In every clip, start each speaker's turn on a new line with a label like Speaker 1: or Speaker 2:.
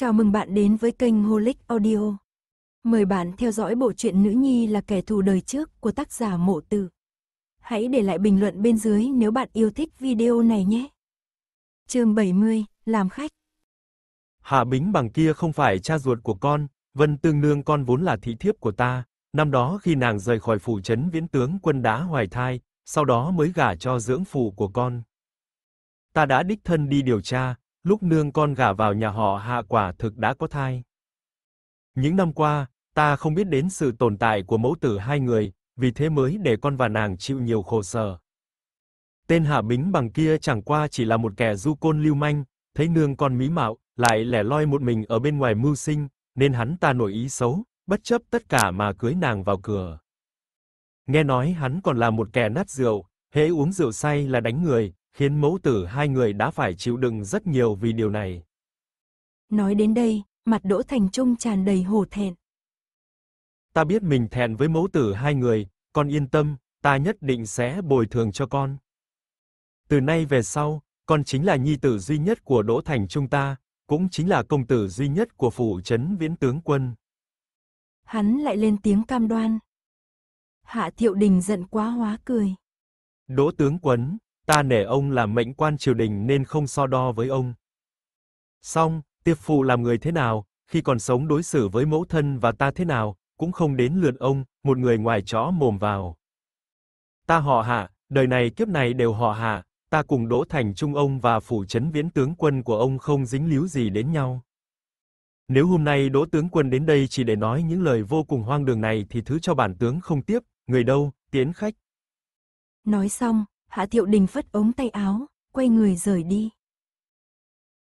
Speaker 1: Chào mừng bạn đến với kênh Holic Audio. Mời bạn theo dõi bộ truyện Nữ Nhi là kẻ thù đời trước của tác giả Mộ Tử. Hãy để lại bình luận bên dưới nếu bạn yêu thích video này nhé. Chương 70, làm khách.
Speaker 2: Hạ Bính bằng kia không phải cha ruột của con, Vân Tương Nương con vốn là thị thiếp của ta, năm đó khi nàng rời khỏi phủ trấn viễn tướng quân đã hoài thai, sau đó mới gả cho dưỡng phụ của con. Ta đã đích thân đi điều tra, lúc nương con gả vào nhà họ hạ quả thực đã có thai. Những năm qua, ta không biết đến sự tồn tại của mẫu tử hai người, vì thế mới để con và nàng chịu nhiều khổ sở. Tên Hạ Bính bằng kia chẳng qua chỉ là một kẻ du côn lưu manh, thấy nương con mỹ mạo, lại lẻ loi một mình ở bên ngoài mưu sinh, nên hắn ta nổi ý xấu, bất chấp tất cả mà cưới nàng vào cửa. Nghe nói hắn còn là một kẻ nát rượu, hễ uống rượu say là đánh người, khiến mẫu tử hai người đã phải chịu đựng rất nhiều vì điều này.
Speaker 1: Nói đến đây, mặt Đỗ Thành Trung tràn đầy hổ thẹn.
Speaker 2: Ta biết mình thẹn với mẫu tử hai người, con yên tâm, ta nhất định sẽ bồi thường cho con. Từ nay về sau, con chính là nhi tử duy nhất của Đỗ Thành Trung ta, cũng chính là công tử duy nhất của phủ trấn viễn tướng quân.
Speaker 1: Hắn lại lên tiếng cam đoan. Hạ Thiệu Đình giận quá hóa cười.
Speaker 2: Đỗ tướng quân, ta nể ông là mệnh quan triều đình nên không so đo với ông. Xong, tiệp phụ làm người thế nào, khi còn sống đối xử với mẫu thân và ta thế nào, cũng không đến lượt ông, một người ngoài chó mồm vào. Ta họ hạ, đời này kiếp này đều họ hạ, ta cùng đỗ thành trung ông và phủ chấn viễn tướng quân của ông không dính líu gì đến nhau. Nếu hôm nay đỗ tướng quân đến đây chỉ để nói những lời vô cùng hoang đường này thì thứ cho bản tướng không tiếp, người đâu, tiến khách.
Speaker 1: Nói xong, Hạ Thiệu Đình phất ống tay áo, quay người rời đi.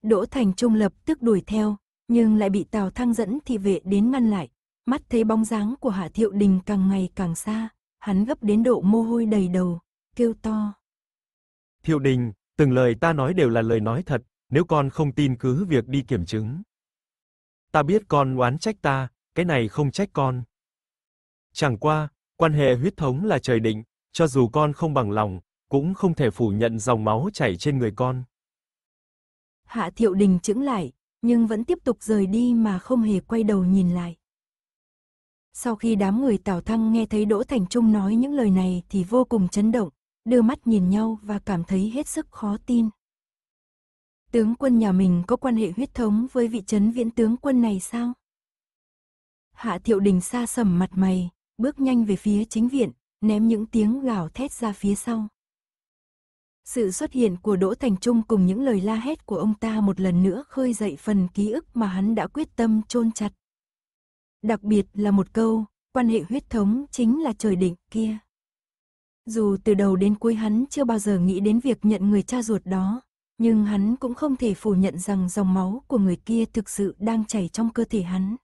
Speaker 1: Đỗ Thành Trung lập tức đuổi theo, nhưng lại bị Tào Thăng dẫn thị vệ đến ngăn lại. Mắt thấy bóng dáng của Hạ Thiệu Đình càng ngày càng xa, hắn gấp đến độ mồ hôi đầy đầu, kêu to.
Speaker 2: Thiệu Đình, từng lời ta nói đều là lời nói thật, nếu con không tin cứ việc đi kiểm chứng. Ta biết con oán trách ta, cái này không trách con. Chẳng qua, quan hệ huyết thống là trời định, cho dù con không bằng lòng, cũng không thể phủ nhận dòng máu chảy trên người con.
Speaker 1: Hạ Thiệu Đình chững lại, nhưng vẫn tiếp tục rời đi mà không hề quay đầu nhìn lại. Sau khi đám người Tào Thăng nghe thấy Đỗ Thành Trung nói những lời này thì vô cùng chấn động, đưa mắt nhìn nhau và cảm thấy hết sức khó tin. Tướng quân nhà mình có quan hệ huyết thống với vị trấn viễn tướng quân này sao? Hạ Thiệu Đình xa sầm mặt mày, bước nhanh về phía chính viện, ném những tiếng gào thét ra phía sau. Sự xuất hiện của Đỗ Thành Trung cùng những lời la hét của ông ta một lần nữa khơi dậy phần ký ức mà hắn đã quyết tâm chôn chặt. Đặc biệt là một câu, quan hệ huyết thống chính là trời định kia. Dù từ đầu đến cuối hắn chưa bao giờ nghĩ đến việc nhận người cha ruột đó, nhưng hắn cũng không thể phủ nhận rằng dòng máu của người kia thực sự đang chảy trong cơ thể hắn.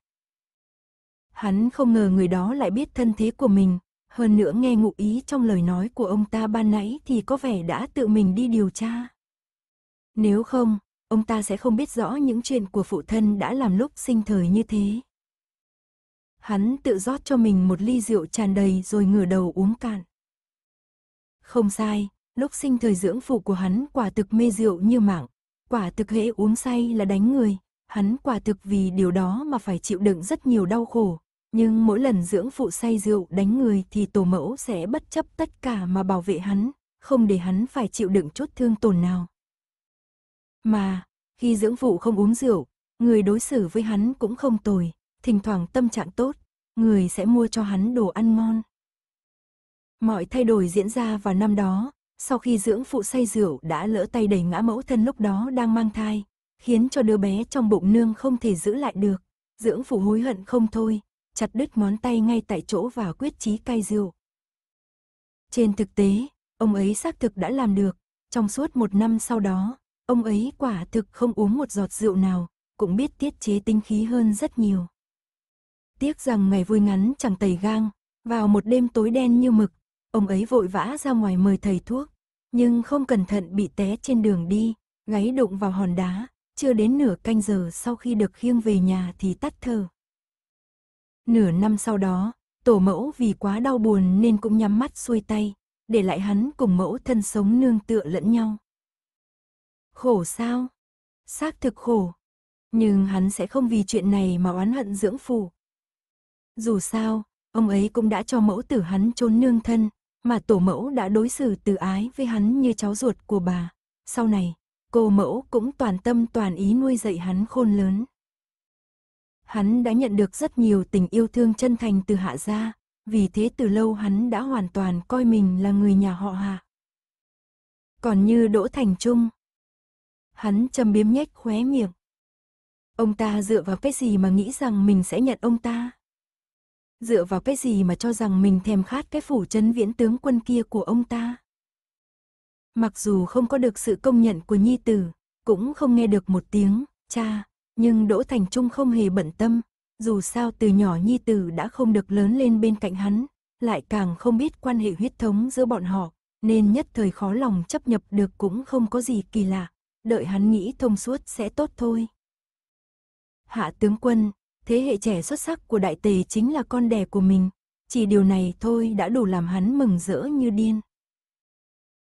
Speaker 1: Hắn không ngờ người đó lại biết thân thế của mình, hơn nữa nghe ngụ ý trong lời nói của ông ta ban nãy thì có vẻ đã tự mình đi điều tra. Nếu không, ông ta sẽ không biết rõ những chuyện của phụ thân đã làm lúc sinh thời như thế. Hắn tự rót cho mình một ly rượu tràn đầy rồi ngửa đầu uống cạn. Không sai, lúc sinh thời dưỡng phụ của hắn quả thực mê rượu như mạng, quả thực hễ uống say là đánh người, hắn quả thực vì điều đó mà phải chịu đựng rất nhiều đau khổ, nhưng mỗi lần dưỡng phụ say rượu đánh người thì tổ mẫu sẽ bất chấp tất cả mà bảo vệ hắn, không để hắn phải chịu đựng chút thương tổn nào. Mà, khi dưỡng phụ không uống rượu, người đối xử với hắn cũng không tồi, thỉnh thoảng tâm trạng tốt, người sẽ mua cho hắn đồ ăn ngon. Mọi thay đổi diễn ra vào năm đó, sau khi dưỡng phụ say rượu đã lỡ tay đẩy ngã mẫu thân lúc đó đang mang thai, khiến cho đứa bé trong bụng nương không thể giữ lại được. Dưỡng phụ hối hận không thôi, chặt đứt ngón tay ngay tại chỗ và quyết chí cai rượu. Trên thực tế, ông ấy xác thực đã làm được, trong suốt một năm sau đó, ông ấy quả thực không uống một giọt rượu nào, cũng biết tiết chế tinh khí hơn rất nhiều. Tiếc rằng ngày vui ngắn chẳng tẩy gang, vào một đêm tối đen như mực, ông ấy vội vã ra ngoài mời thầy thuốc, nhưng không cẩn thận bị té trên đường đi, gáy đụng vào hòn đá, chưa đến nửa canh giờ sau khi được khiêng về nhà thì tắt thở. Nửa năm sau đó, tổ mẫu vì quá đau buồn nên cũng nhắm mắt xuôi tay, để lại hắn cùng mẫu thân sống nương tựa lẫn nhau. Khổ sao? Xác thực khổ. Nhưng hắn sẽ không vì chuyện này mà oán hận dưỡng phụ. Dù sao, ông ấy cũng đã cho mẫu tử hắn trốn nương thân, mà tổ mẫu đã đối xử từ ái với hắn như cháu ruột của bà. Sau này, cô mẫu cũng toàn tâm toàn ý nuôi dạy hắn khôn lớn. Hắn đã nhận được rất nhiều tình yêu thương chân thành từ hạ gia, vì thế từ lâu hắn đã hoàn toàn coi mình là người nhà họ hạ. Còn như Đỗ Thành Trung, hắn châm biếm nhếch khóe miệng. Ông ta dựa vào cái gì mà nghĩ rằng mình sẽ nhận ông ta? Dựa vào cái gì mà cho rằng mình thèm khát cái phủ trấn viễn tướng quân kia của ông ta? Mặc dù không có được sự công nhận của nhi tử, cũng không nghe được một tiếng, cha, nhưng Đỗ Thành Trung không hề bận tâm, dù sao từ nhỏ nhi tử đã không được lớn lên bên cạnh hắn, lại càng không biết quan hệ huyết thống giữa bọn họ, nên nhất thời khó lòng chấp nhập được cũng không có gì kỳ lạ, đợi hắn nghĩ thông suốt sẽ tốt thôi. Hạ tướng quân, thế hệ trẻ xuất sắc của đại tề chính là con đẻ của mình, chỉ điều này thôi đã đủ làm hắn mừng rỡ như điên.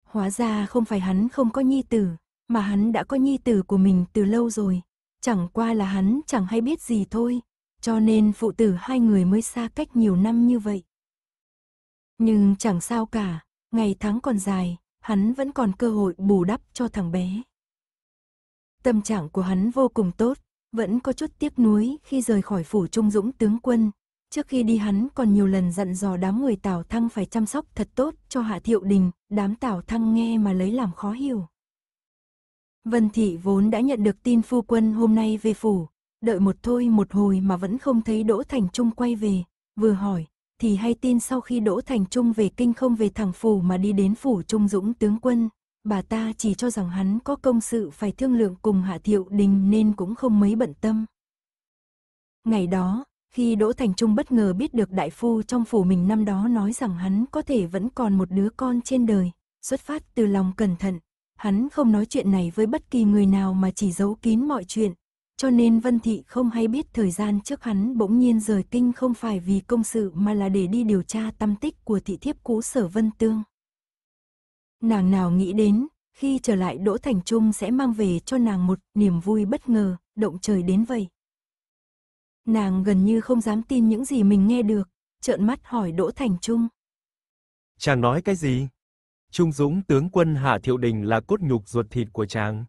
Speaker 1: Hóa ra không phải hắn không có nhi tử, mà hắn đã có nhi tử của mình từ lâu rồi, chẳng qua là hắn chẳng hay biết gì thôi, cho nên phụ tử hai người mới xa cách nhiều năm như vậy. Nhưng chẳng sao cả, ngày tháng còn dài, hắn vẫn còn cơ hội bù đắp cho thằng bé. Tâm trạng của hắn vô cùng tốt, vẫn có chút tiếc nuối khi rời khỏi phủ Trung Dũng tướng quân. Trước khi đi hắn còn nhiều lần dặn dò đám người Tào Thăng phải chăm sóc thật tốt cho Hạ Thiệu Đình, đám Tào Thăng nghe mà lấy làm khó hiểu. Vân Thị vốn đã nhận được tin phu quân hôm nay về phủ, đợi một thôi một hồi mà vẫn không thấy Đỗ Thành Trung quay về, vừa hỏi, thì hay tin sau khi Đỗ Thành Trung về kinh không về thẳng phủ mà đi đến phủ Trung Dũng tướng quân, bà ta chỉ cho rằng hắn có công sự phải thương lượng cùng Hạ Thiệu Đình nên cũng không mấy bận tâm. Ngày đó, khi Đỗ Thành Trung bất ngờ biết được đại phu trong phủ mình năm đó nói rằng hắn có thể vẫn còn một đứa con trên đời, xuất phát từ lòng cẩn thận, hắn không nói chuyện này với bất kỳ người nào mà chỉ giấu kín mọi chuyện, cho nên Vân Thị không hay biết thời gian trước hắn bỗng nhiên rời kinh không phải vì công sự mà là để đi điều tra tâm tích của thị thiếp cũ sở Vân Tương. Nàng nào nghĩ đến, khi trở lại Đỗ Thành Trung sẽ mang về cho nàng một niềm vui bất ngờ, động trời đến vậy. Nàng gần như không dám tin những gì mình nghe được, trợn mắt hỏi Đỗ Thành Trung.
Speaker 2: Chàng nói cái gì? Trung Dũng tướng quân Hạ Thiệu Đình là cốt nhục ruột thịt của chàng.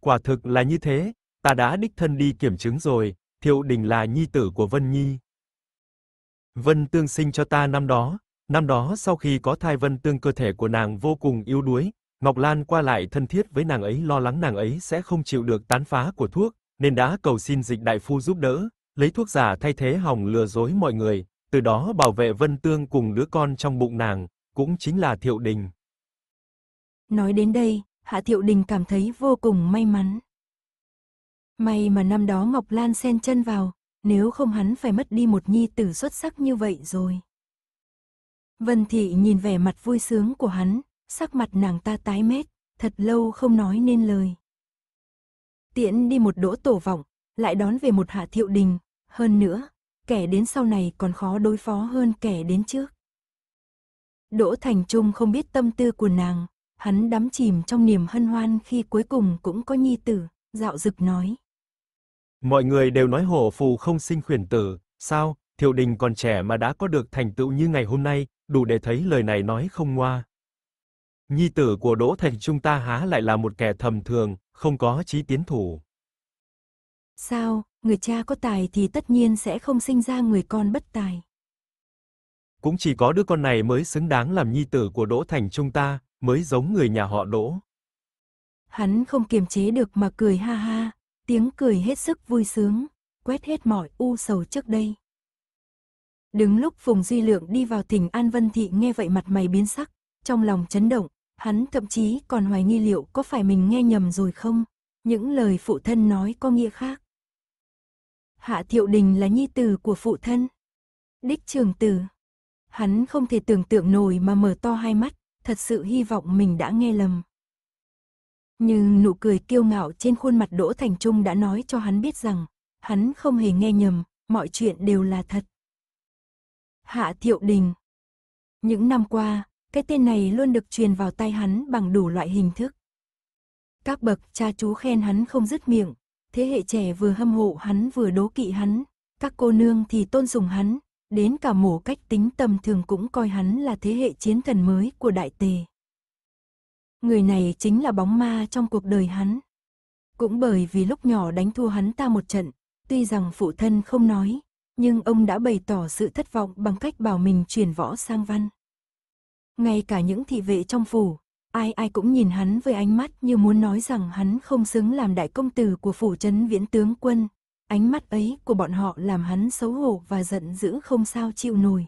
Speaker 2: Quả thực là như thế, ta đã đích thân đi kiểm chứng rồi, Thiệu Đình là nhi tử của Vân Nhi. Vân Tương sinh cho ta năm đó, năm đó sau khi có thai Vân Tương cơ thể của nàng vô cùng yếu đuối, Ngọc Lan qua lại thân thiết với nàng ấy lo lắng nàng ấy sẽ không chịu được tán phá của thuốc, nên đã cầu xin dịch đại phu giúp đỡ, lấy thuốc giả thay thế hỏng lừa dối mọi người, từ đó bảo vệ Vân Tương cùng đứa con trong bụng nàng, cũng chính là Thiệu Đình.
Speaker 1: Nói đến đây, Hạ Thiệu Đình cảm thấy vô cùng may mắn. May mà năm đó Ngọc Lan xen chân vào, nếu không hắn phải mất đi một nhi tử xuất sắc như vậy rồi. Vân Thị nhìn vẻ mặt vui sướng của hắn, sắc mặt nàng ta tái mét, thật lâu không nói nên lời. Tiễn đi một đỗ tổ vọng, lại đón về một hạ thiệu đình, hơn nữa, kẻ đến sau này còn khó đối phó hơn kẻ đến trước. Đỗ Thành Trung không biết tâm tư của nàng, hắn đắm chìm trong niềm hân hoan khi cuối cùng cũng có nhi tử, dạo dực nói.
Speaker 2: Mọi người đều nói hổ phù không sinh khuyển tử, sao, thiệu đình còn trẻ mà đã có được thành tựu như ngày hôm nay, đủ để thấy lời này nói không ngoa. Nhi tử của Đỗ Thành Trung ta há lại là một kẻ thầm thường, không có trí tiến thủ.
Speaker 1: Sao, người cha có tài thì tất nhiên sẽ không sinh ra người con bất tài.
Speaker 2: Cũng chỉ có đứa con này mới xứng đáng làm nhi tử của Đỗ Thành Trung ta, mới giống người nhà họ Đỗ.
Speaker 1: Hắn không kiềm chế được mà cười ha ha, tiếng cười hết sức vui sướng, quét hết mọi u sầu trước đây. Đứng lúc Phùng Duy Lượng đi vào thỉnh An Vân Thị nghe vậy mặt mày biến sắc, trong lòng chấn động, hắn thậm chí còn hoài nghi liệu có phải mình nghe nhầm rồi không, những lời phụ thân nói có nghĩa khác. Hạ Thiệu Đình là nhi tử của phụ thân. Đích trường tử. Hắn không thể tưởng tượng nổi mà mở to hai mắt, thật sự hy vọng mình đã nghe lầm. Nhưng nụ cười kiêu ngạo trên khuôn mặt Đỗ Thành Trung đã nói cho hắn biết rằng, hắn không hề nghe nhầm, mọi chuyện đều là thật. Hạ Thiệu Đình Những năm qua, cái tên này luôn được truyền vào tay hắn bằng đủ loại hình thức. Các bậc cha chú khen hắn không dứt miệng, Thế hệ trẻ vừa hâm mộ hắn vừa đố kỵ hắn, các cô nương thì tôn sùng hắn, đến cả mổ cách tính tầm thường cũng coi hắn là thế hệ chiến thần mới của đại tề. Người này chính là bóng ma trong cuộc đời hắn. Cũng bởi vì lúc nhỏ đánh thua hắn ta một trận, tuy rằng phụ thân không nói, nhưng ông đã bày tỏ sự thất vọng bằng cách bảo mình chuyển võ sang văn. Ngay cả những thị vệ trong phủ, ai ai cũng nhìn hắn với ánh mắt như muốn nói rằng hắn không xứng làm đại công tử của phủ trấn viễn tướng quân. Ánh mắt ấy của bọn họ làm hắn xấu hổ và giận dữ không sao chịu nổi.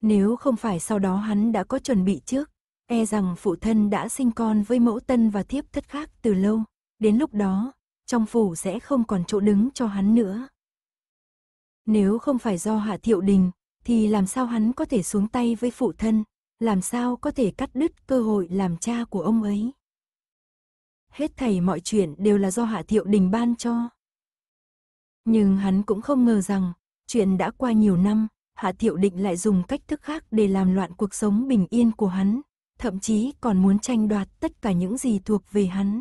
Speaker 1: Nếu không phải sau đó hắn đã có chuẩn bị trước, e rằng phụ thân đã sinh con với mẫu tân và thiếp thất khác từ lâu, đến lúc đó, trong phủ sẽ không còn chỗ đứng cho hắn nữa. Nếu không phải do Hạ Thiệu Đình, thì làm sao hắn có thể xuống tay với phụ thân, làm sao có thể cắt đứt cơ hội làm cha của ông ấy. Hết thảy mọi chuyện đều là do Hạ Thiệu Đình ban cho. Nhưng hắn cũng không ngờ rằng, chuyện đã qua nhiều năm, Hạ Thiệu Định lại dùng cách thức khác để làm loạn cuộc sống bình yên của hắn, thậm chí còn muốn tranh đoạt tất cả những gì thuộc về hắn.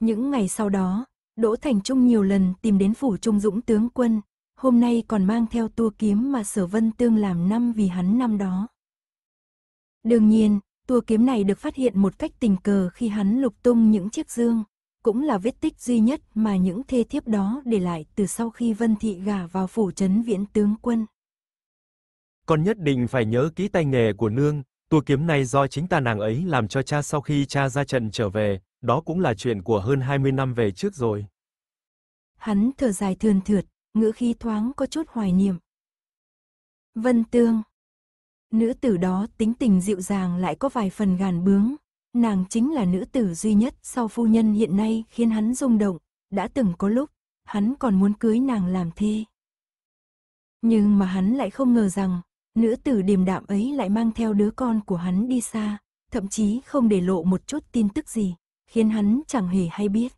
Speaker 1: Những ngày sau đó, Đỗ Thành Trung nhiều lần tìm đến phủ Trung Dũng tướng quân, hôm nay còn mang theo tua kiếm mà Sở Vân Tương làm năm vì hắn năm đó. Đương nhiên, tua kiếm này được phát hiện một cách tình cờ khi hắn lục tung những chiếc dương, cũng là vết tích duy nhất mà những thê thiếp đó để lại từ sau khi Vân Thị gả vào phủ trấn viễn tướng quân.
Speaker 2: Con nhất định phải nhớ kỹ tay nghề của nương, tua kiếm này do chính ta nàng ấy làm cho cha sau khi cha ra trận trở về, đó cũng là chuyện của hơn 20 năm về trước rồi.
Speaker 1: Hắn thở dài thườn thượt, ngữ khí thoáng có chút hoài niệm. Vân Tương Nữ tử đó tính tình dịu dàng lại có vài phần gàn bướng, nàng chính là nữ tử duy nhất sau phu nhân hiện nay khiến hắn rung động, đã từng có lúc, hắn còn muốn cưới nàng làm thê. Nhưng mà hắn lại không ngờ rằng, nữ tử điềm đạm ấy lại mang theo đứa con của hắn đi xa, thậm chí không để lộ một chút tin tức gì, khiến hắn chẳng hề hay biết.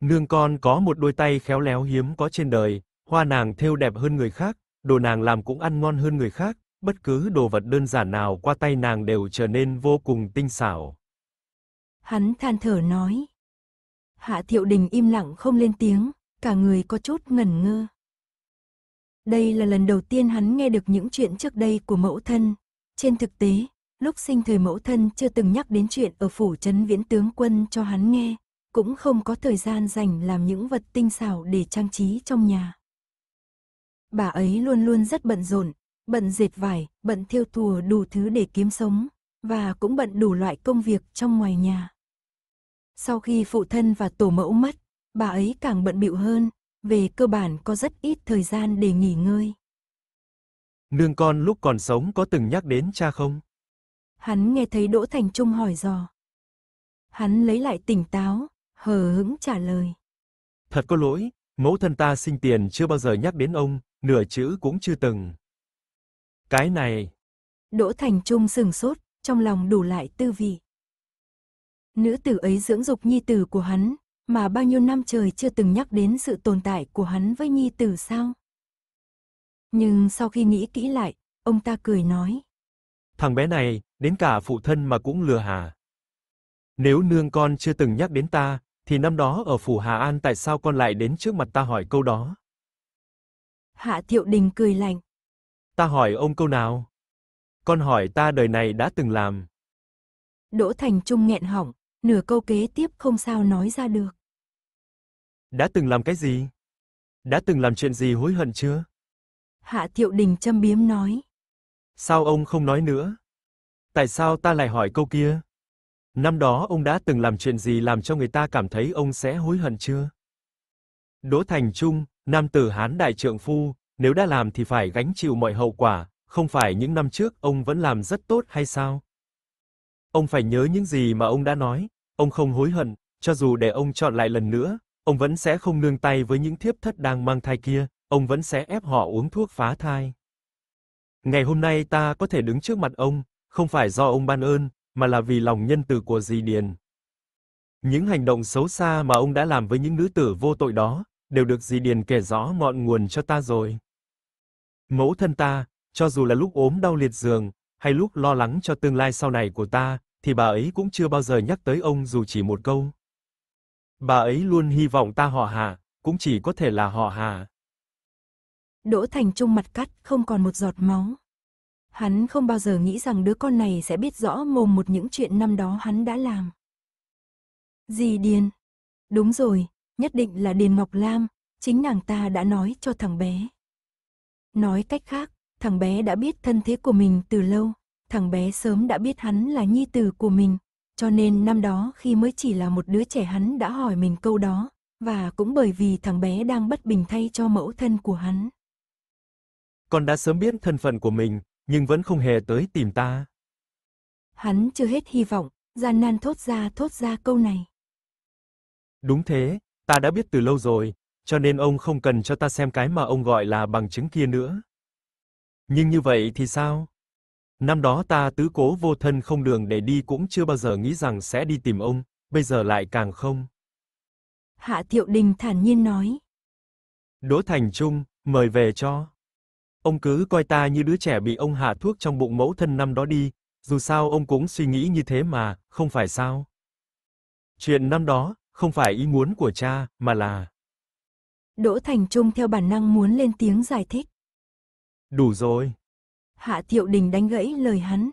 Speaker 2: Nương con có một đôi tay khéo léo hiếm có trên đời, hoa nàng thêu đẹp hơn người khác, đồ nàng làm cũng ăn ngon hơn người khác, bất cứ đồ vật đơn giản nào qua tay nàng đều trở nên vô cùng tinh xảo.
Speaker 1: Hắn than thở nói. Hạ thiệu đình im lặng không lên tiếng, cả người có chút ngẩn ngơ. Đây là lần đầu tiên hắn nghe được những chuyện trước đây của mẫu thân. Trên thực tế, lúc sinh thời mẫu thân chưa từng nhắc đến chuyện ở phủ trấn viễn tướng quân cho hắn nghe, cũng không có thời gian dành làm những vật tinh xảo để trang trí trong nhà. Bà ấy luôn luôn rất bận rộn, bận dệt vải, bận thiêu thùa đủ thứ để kiếm sống, và cũng bận đủ loại công việc trong ngoài nhà. Sau khi phụ thân và tổ mẫu mất, bà ấy càng bận bịu hơn, về cơ bản có rất ít thời gian để nghỉ ngơi.
Speaker 2: Nương con lúc còn sống có từng nhắc đến cha không?
Speaker 1: Hắn nghe thấy Đỗ Thành Trung hỏi dò. Hắn lấy lại tỉnh táo, hờ hững trả lời.
Speaker 2: Thật có lỗi, mẫu thân ta sinh tiền chưa bao giờ nhắc đến ông, nửa chữ cũng chưa từng. Cái này.
Speaker 1: Đỗ Thành Trung sừng sốt, trong lòng đủ lại tư vị. Nữ tử ấy dưỡng dục nhi tử của hắn, mà bao nhiêu năm trời chưa từng nhắc đến sự tồn tại của hắn với nhi tử sao? Nhưng sau khi nghĩ kỹ lại, ông ta cười nói.
Speaker 2: Thằng bé này, đến cả phụ thân mà cũng lừa hà. Nếu nương con chưa từng nhắc đến ta, thì năm đó ở phủ Hà An tại sao con lại đến trước mặt ta hỏi câu đó?
Speaker 1: Hạ Thiệu Đình cười lạnh.
Speaker 2: Ta hỏi ông câu nào? Con hỏi ta đời này đã từng làm.
Speaker 1: Đỗ Thành Trung nghẹn họng, nửa câu kế tiếp không sao nói ra được.
Speaker 2: Đã từng làm cái gì? Đã từng làm chuyện gì hối hận chưa?
Speaker 1: Hạ Thiệu Đình châm biếm nói.
Speaker 2: Sao ông không nói nữa? Tại sao ta lại hỏi câu kia? Năm đó ông đã từng làm chuyện gì làm cho người ta cảm thấy ông sẽ hối hận chưa? Đỗ Thành Trung, nam tử Hán đại trượng phu, nếu đã làm thì phải gánh chịu mọi hậu quả, không phải những năm trước ông vẫn làm rất tốt hay sao? Ông phải nhớ những gì mà ông đã nói, ông không hối hận, cho dù để ông chọn lại lần nữa, ông vẫn sẽ không nương tay với những thiếp thất đang mang thai kia, ông vẫn sẽ ép họ uống thuốc phá thai. Ngày hôm nay ta có thể đứng trước mặt ông, không phải do ông ban ơn, mà là vì lòng nhân từ của dì Điền. Những hành động xấu xa mà ông đã làm với những nữ tử vô tội đó, đều được dì Điền kể rõ ngọn nguồn cho ta rồi. Mẫu thân ta, cho dù là lúc ốm đau liệt giường, hay lúc lo lắng cho tương lai sau này của ta, thì bà ấy cũng chưa bao giờ nhắc tới ông dù chỉ một câu. Bà ấy luôn hy vọng ta họ Hà, cũng chỉ có thể là họ Hà.
Speaker 1: Đỗ Thành Trung mặt cắt, không còn một giọt máu. Hắn không bao giờ nghĩ rằng đứa con này sẽ biết rõ mồm một những chuyện năm đó hắn đã làm. Gì Điền. Đúng rồi, nhất định là Điền Ngọc Lam, chính nàng ta đã nói cho thằng bé. Nói cách khác, thằng bé đã biết thân thế của mình từ lâu, thằng bé sớm đã biết hắn là nhi tử của mình, cho nên năm đó khi mới chỉ là một đứa trẻ hắn đã hỏi mình câu đó, và cũng bởi vì thằng bé đang bất bình thay cho mẫu thân của hắn.
Speaker 2: Con đã sớm biết thân phận của mình, nhưng vẫn không hề tới tìm ta.
Speaker 1: Hắn chưa hết hy vọng, gian nan thốt ra thốt ra câu này.
Speaker 2: Đúng thế, ta đã biết từ lâu rồi, cho nên ông không cần cho ta xem cái mà ông gọi là bằng chứng kia nữa. Nhưng như vậy thì sao? Năm đó ta tứ cố vô thân không đường để đi cũng chưa bao giờ nghĩ rằng sẽ đi tìm ông, bây giờ lại càng không.
Speaker 1: Hạ Thiệu Đình thản nhiên nói.
Speaker 2: Đỗ Thành Trung, mời về cho. Ông cứ coi ta như đứa trẻ bị ông hạ thuốc trong bụng mẫu thân năm đó đi, dù sao ông cũng suy nghĩ như thế mà, không phải sao? Chuyện năm đó, không phải ý muốn của cha, mà là...
Speaker 1: Đỗ Thành Trung theo bản năng muốn lên tiếng giải thích.
Speaker 2: Đủ rồi.
Speaker 1: Hạ Thiệu Đình đánh gãy lời hắn.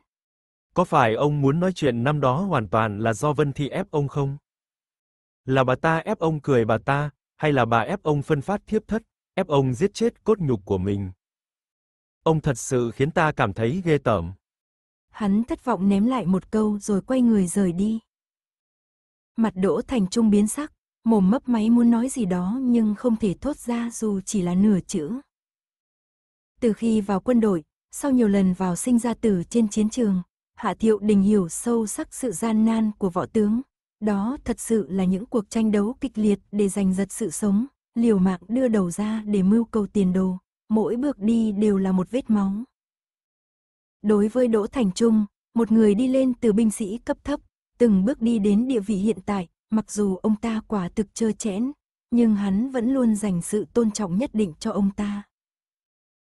Speaker 2: Có phải ông muốn nói chuyện năm đó hoàn toàn là do Vân Thị ép ông không? Là bà ta ép ông cười bà ta, hay là bà ép ông phân phát thiếp thất, ép ông giết chết cốt nhục của mình? Ông thật sự khiến ta cảm thấy ghê tởm.
Speaker 1: Hắn thất vọng ném lại một câu rồi quay người rời đi. Mặt Đỗ Thành Trung biến sắc, mồm mấp máy muốn nói gì đó nhưng không thể thốt ra dù chỉ là nửa chữ. Từ khi vào quân đội, sau nhiều lần vào sinh ra tử trên chiến trường, Hạ Thiệu Đình hiểu sâu sắc sự gian nan của võ tướng. Đó thật sự là những cuộc tranh đấu kịch liệt để giành giật sự sống, liều mạng đưa đầu ra để mưu cầu tiền đồ, mỗi bước đi đều là một vết máu. Đối với Đỗ Thành Trung, một người đi lên từ binh sĩ cấp thấp, từng bước đi đến địa vị hiện tại, mặc dù ông ta quả thực trơ chẽn, nhưng hắn vẫn luôn dành sự tôn trọng nhất định cho ông ta.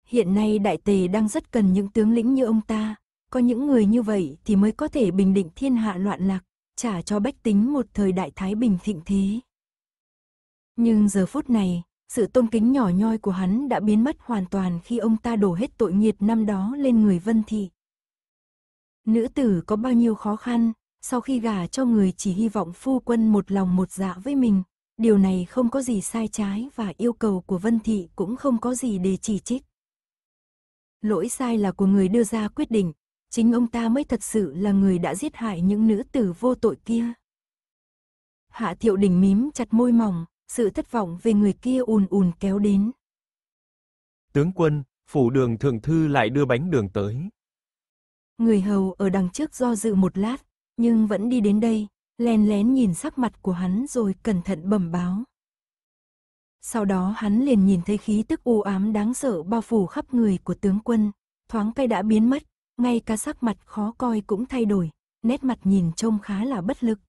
Speaker 1: Hiện nay đại tề đang rất cần những tướng lĩnh như ông ta, có những người như vậy thì mới có thể bình định thiên hạ loạn lạc, trả cho bách tính một thời đại thái bình thịnh thế. Nhưng giờ phút này, sự tôn kính nhỏ nhoi của hắn đã biến mất hoàn toàn khi ông ta đổ hết tội nghiệt năm đó lên người Vân Thị. Nữ tử có bao nhiêu khó khăn, sau khi gả cho người chỉ hy vọng phu quân một lòng một dạ với mình, điều này không có gì sai trái và yêu cầu của Vân Thị cũng không có gì để chỉ trích. Lỗi sai là của người đưa ra quyết định, chính ông ta mới thật sự là người đã giết hại những nữ tử vô tội kia. Hạ thiệu đình mím chặt môi mỏng, sự thất vọng về người kia ùn ùn kéo đến.
Speaker 2: Tướng quân, phủ đường thượng thư lại đưa bánh đường tới.
Speaker 1: Người hầu ở đằng trước do dự một lát, nhưng vẫn đi đến đây, len lén nhìn sắc mặt của hắn rồi cẩn thận bẩm báo. Sau đó hắn liền nhìn thấy khí tức u ám đáng sợ bao phủ khắp người của tướng quân, thoáng cây đã biến mất, ngay cả sắc mặt khó coi cũng thay đổi, nét mặt nhìn trông khá là bất lực.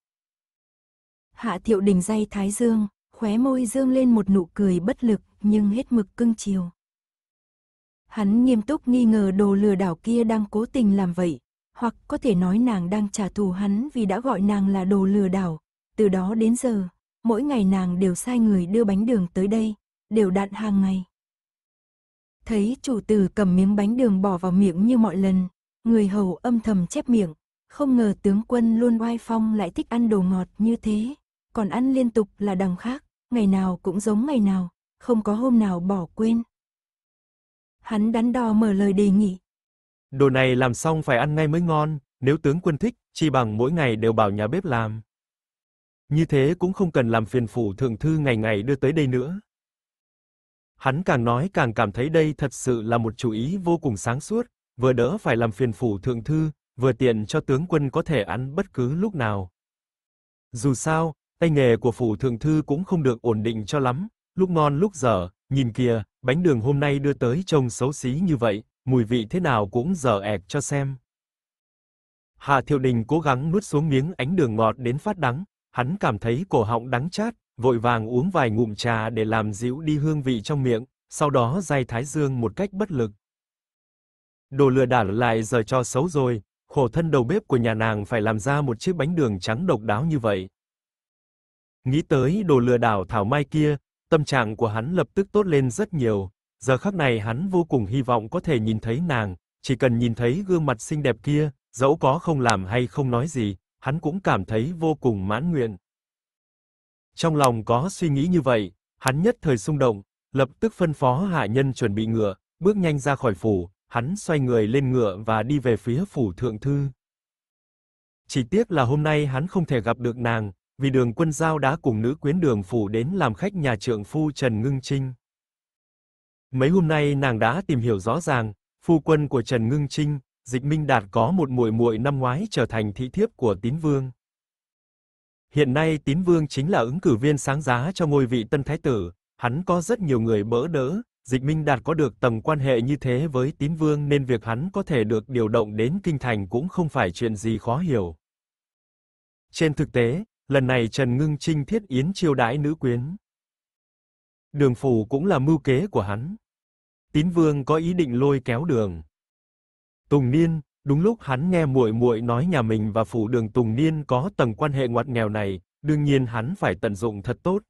Speaker 1: Hạ thiệu đình dây thái dương, khóe môi dương lên một nụ cười bất lực nhưng hết mực cưng chiều. Hắn nghiêm túc nghi ngờ đồ lừa đảo kia đang cố tình làm vậy, hoặc có thể nói nàng đang trả thù hắn vì đã gọi nàng là đồ lừa đảo. Từ đó đến giờ, mỗi ngày nàng đều sai người đưa bánh đường tới đây, đều đặn hàng ngày. Thấy chủ tử cầm miếng bánh đường bỏ vào miệng như mọi lần, người hầu âm thầm chép miệng, không ngờ tướng quân luôn oai phong lại thích ăn đồ ngọt như thế, còn ăn liên tục là đằng khác, ngày nào cũng giống ngày nào, không có hôm nào bỏ quên. Hắn đắn đo mở lời đề nghị.
Speaker 2: Đồ này làm xong phải ăn ngay mới ngon, nếu tướng quân thích, chi bằng mỗi ngày đều bảo nhà bếp làm. Như thế cũng không cần làm phiền phủ thượng thư ngày ngày đưa tới đây nữa. Hắn càng nói càng cảm thấy đây thật sự là một chủ ý vô cùng sáng suốt, vừa đỡ phải làm phiền phủ thượng thư, vừa tiện cho tướng quân có thể ăn bất cứ lúc nào. Dù sao, tay nghề của phủ thượng thư cũng không được ổn định cho lắm, lúc ngon lúc dở, nhìn kìa, bánh đường hôm nay đưa tới trông xấu xí như vậy, mùi vị thế nào cũng dở ẹc cho xem. Hạ Thiệu Đình cố gắng nuốt xuống miếng ánh đường ngọt đến phát đắng, hắn cảm thấy cổ họng đắng chát, vội vàng uống vài ngụm trà để làm dịu đi hương vị trong miệng, sau đó day thái dương một cách bất lực. Đồ lừa đảo lại giờ cho xấu rồi, khổ thân đầu bếp của nhà nàng phải làm ra một chiếc bánh đường trắng độc đáo như vậy. Nghĩ tới đồ lừa đảo Thảo Mai kia, tâm trạng của hắn lập tức tốt lên rất nhiều. Giờ khắc này hắn vô cùng hy vọng có thể nhìn thấy nàng, chỉ cần nhìn thấy gương mặt xinh đẹp kia, dẫu có không làm hay không nói gì, hắn cũng cảm thấy vô cùng mãn nguyện. Trong lòng có suy nghĩ như vậy, hắn nhất thời xung động, lập tức phân phó hạ nhân chuẩn bị ngựa, bước nhanh ra khỏi phủ, hắn xoay người lên ngựa và đi về phía phủ thượng thư. Chỉ tiếc là hôm nay hắn không thể gặp được nàng, vì đường quân giao đã cùng nữ quyến đường phủ đến làm khách nhà trượng phu Trần Ngưng Trinh. Mấy hôm nay nàng đã tìm hiểu rõ ràng, phu quân của Trần Ngưng Trinh, Dịch Minh Đạt có một muội muội năm ngoái trở thành thị thiếp của Tín Vương. Hiện nay Tín Vương chính là ứng cử viên sáng giá cho ngôi vị tân thái tử, hắn có rất nhiều người bỡ đỡ, Dịch Minh Đạt có được tầng quan hệ như thế với Tín Vương nên việc hắn có thể được điều động đến kinh thành cũng không phải chuyện gì khó hiểu. Trên thực tế, lần này Trần Ngưng Trinh thiết yến chiêu đãi nữ quyến. Đường phủ cũng là mưu kế của hắn. Tín Vương có ý định lôi kéo đường. Tùng Niên, đúng lúc hắn nghe muội muội nói nhà mình và phủ đường Tùng Niên có tầng quan hệ ngoặt nghèo này, đương nhiên hắn phải tận dụng thật tốt.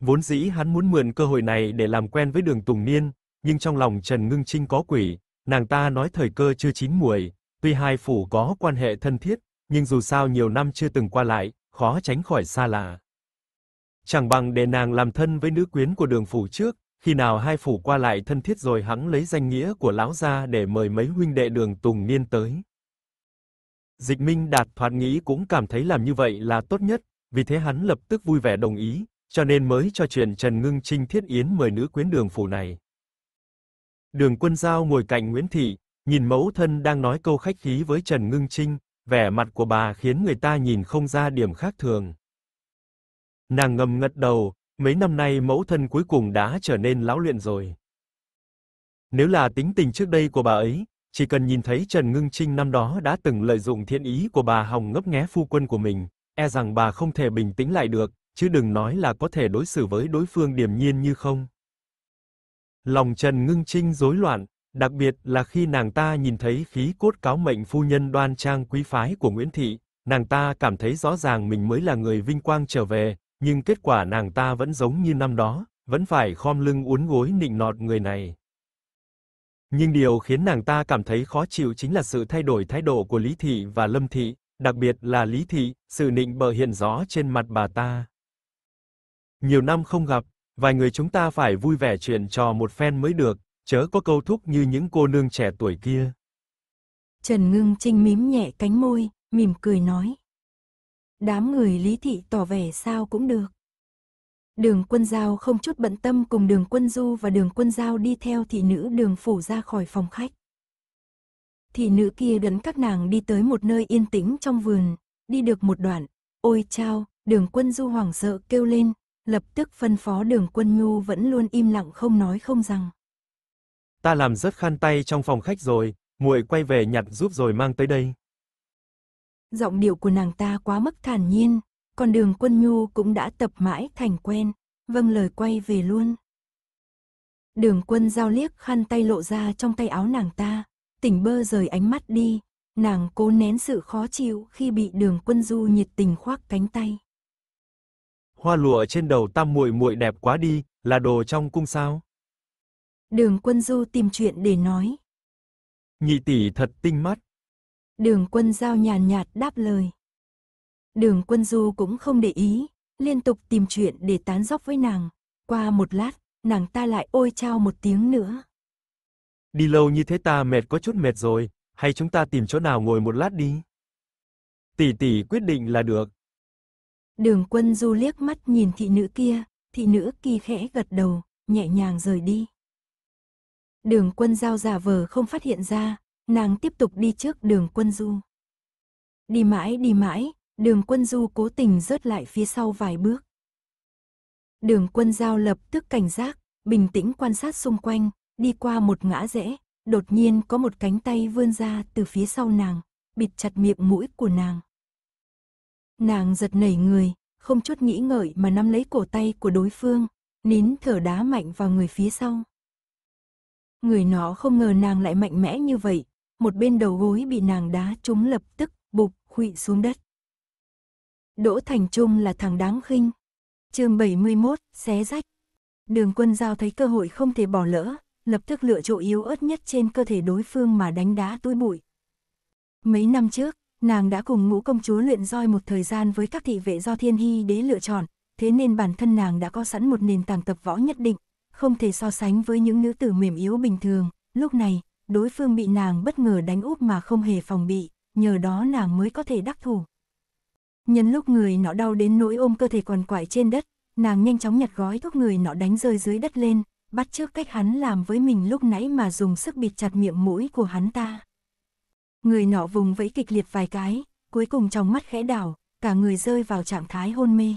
Speaker 2: Vốn dĩ hắn muốn mượn cơ hội này để làm quen với đường Tùng Niên, nhưng trong lòng Trần Ngưng Trinh có quỷ, nàng ta nói thời cơ chưa chín muồi, tuy hai phủ có quan hệ thân thiết, nhưng dù sao nhiều năm chưa từng qua lại, khó tránh khỏi xa lạ. Chẳng bằng để nàng làm thân với nữ quyến của đường phủ trước, khi nào hai phủ qua lại thân thiết rồi hắn lấy danh nghĩa của lão gia để mời mấy huynh đệ đường Tùng Niên tới. Dịch Minh Đạt thoạt nghĩ cũng cảm thấy làm như vậy là tốt nhất, vì thế hắn lập tức vui vẻ đồng ý, cho nên mới cho chuyện Trần Ngưng Trinh thiết yến mời nữ quyến đường phủ này. Đường quân giao ngồi cạnh Nguyễn Thị, nhìn mẫu thân đang nói câu khách khí với Trần Ngưng Trinh, vẻ mặt của bà khiến người ta nhìn không ra điểm khác thường. Nàng ngầm ngật đầu, mấy năm nay mẫu thân cuối cùng đã trở nên lão luyện rồi. Nếu là tính tình trước đây của bà ấy, chỉ cần nhìn thấy Trần Ngưng Trinh năm đó đã từng lợi dụng thiện ý của bà hòng ngấp nghé phu quân của mình, e rằng bà không thể bình tĩnh lại được, chứ đừng nói là có thể đối xử với đối phương điềm nhiên như không. Lòng Trần Ngưng Trinh rối loạn, đặc biệt là khi nàng ta nhìn thấy khí cốt cáo mệnh phu nhân đoan trang quý phái của Nguyễn Thị, nàng ta cảm thấy rõ ràng mình mới là người vinh quang trở về, nhưng kết quả nàng ta vẫn giống như năm đó, vẫn phải khom lưng uốn gối nịnh nọt người này. Nhưng điều khiến nàng ta cảm thấy khó chịu chính là sự thay đổi thái độ của Lý Thị và Lâm Thị, đặc biệt là Lý Thị, sự nịnh bợ hiện rõ trên mặt bà ta. Nhiều năm không gặp, vài người chúng ta phải vui vẻ chuyện trò một phen mới được, chớ có câu thúc như những cô nương trẻ tuổi kia.
Speaker 1: Trần Ngưng Trinh mím nhẹ cánh môi, mỉm cười nói. Đám người lý thị tỏ vẻ sao cũng được. Đường quân giao không chút bận tâm cùng đường quân du và đường quân giao đi theo thị nữ đường phủ ra khỏi phòng khách. Thị nữ kia dẫn các nàng đi tới một nơi yên tĩnh trong vườn, đi được một đoạn, ôi chao, đường quân du hoảng sợ kêu lên, lập tức phân phó đường quân nhu vẫn luôn im lặng không nói không rằng.
Speaker 2: Ta làm rất khăn tay trong phòng khách rồi, muội quay về nhặt giúp rồi mang tới đây.
Speaker 1: Giọng điệu của nàng ta quá mức thản nhiên, còn đường quân nhu cũng đã tập mãi thành quen, vâng lời quay về luôn. Đường quân giao liếc khăn tay lộ ra trong tay áo nàng ta, tỉnh bơ rời ánh mắt đi, nàng cố nén sự khó chịu khi bị đường quân du nhiệt tình khoác cánh tay.
Speaker 2: Hoa lụa trên đầu tam muội muội đẹp quá đi, là đồ trong cung sao?
Speaker 1: Đường quân du tìm chuyện để nói.
Speaker 2: Nhị tỷ thật tinh mắt.
Speaker 1: Đường quân giao nhàn nhạt đáp lời. Đường quân du cũng không để ý, liên tục tìm chuyện để tán dóc với nàng. Qua một lát, nàng ta lại ôi trao một tiếng nữa.
Speaker 2: Đi lâu như thế ta mệt có chút mệt rồi, hay chúng ta tìm chỗ nào ngồi một lát đi? Tỷ tỷ quyết định là được.
Speaker 1: Đường quân du liếc mắt nhìn thị nữ kia, thị nữ kỳ khẽ gật đầu, nhẹ nhàng rời đi. Đường quân giao giả vờ không phát hiện ra, nàng tiếp tục đi trước đường quân du. Đi mãi đi mãi, đường quân du cố tình rớt lại phía sau vài bước. Đường quân giao lập tức cảnh giác, bình tĩnh quan sát xung quanh, đi qua một ngã rẽ, đột nhiên có một cánh tay vươn ra từ phía sau nàng, bịt chặt miệng mũi của nàng. Nàng giật nảy người, không chút nghĩ ngợi mà nắm lấy cổ tay của đối phương, nín thở đá mạnh vào người phía sau. Người nó không ngờ nàng lại mạnh mẽ như vậy, một bên đầu gối bị nàng đá trúng lập tức bụp khuỵu xuống đất. Đỗ Thành Trung là thằng đáng khinh. chương 71, xé rách. Đường quân giao thấy cơ hội không thể bỏ lỡ, lập tức lựa chỗ yếu ớt nhất trên cơ thể đối phương mà đánh đá túi bụi. Mấy năm trước, nàng đã cùng ngũ công chúa luyện roi một thời gian với các thị vệ do thiên hy đế lựa chọn, thế nên bản thân nàng đã có sẵn một nền tảng tập võ nhất định, không thể so sánh với những nữ tử mềm yếu bình thường. Lúc này, đối phương bị nàng bất ngờ đánh úp mà không hề phòng bị, nhờ đó nàng mới có thể đắc thủ. Nhân lúc người nọ đau đến nỗi ôm cơ thể còn quại trên đất, nàng nhanh chóng nhặt gói thuốc người nọ đánh rơi dưới đất lên, bắt trước cách hắn làm với mình lúc nãy mà dùng sức bịt chặt miệng mũi của hắn ta. Người nọ vùng vẫy kịch liệt vài cái, cuối cùng trong mắt khẽ đảo, cả người rơi vào trạng thái hôn mê.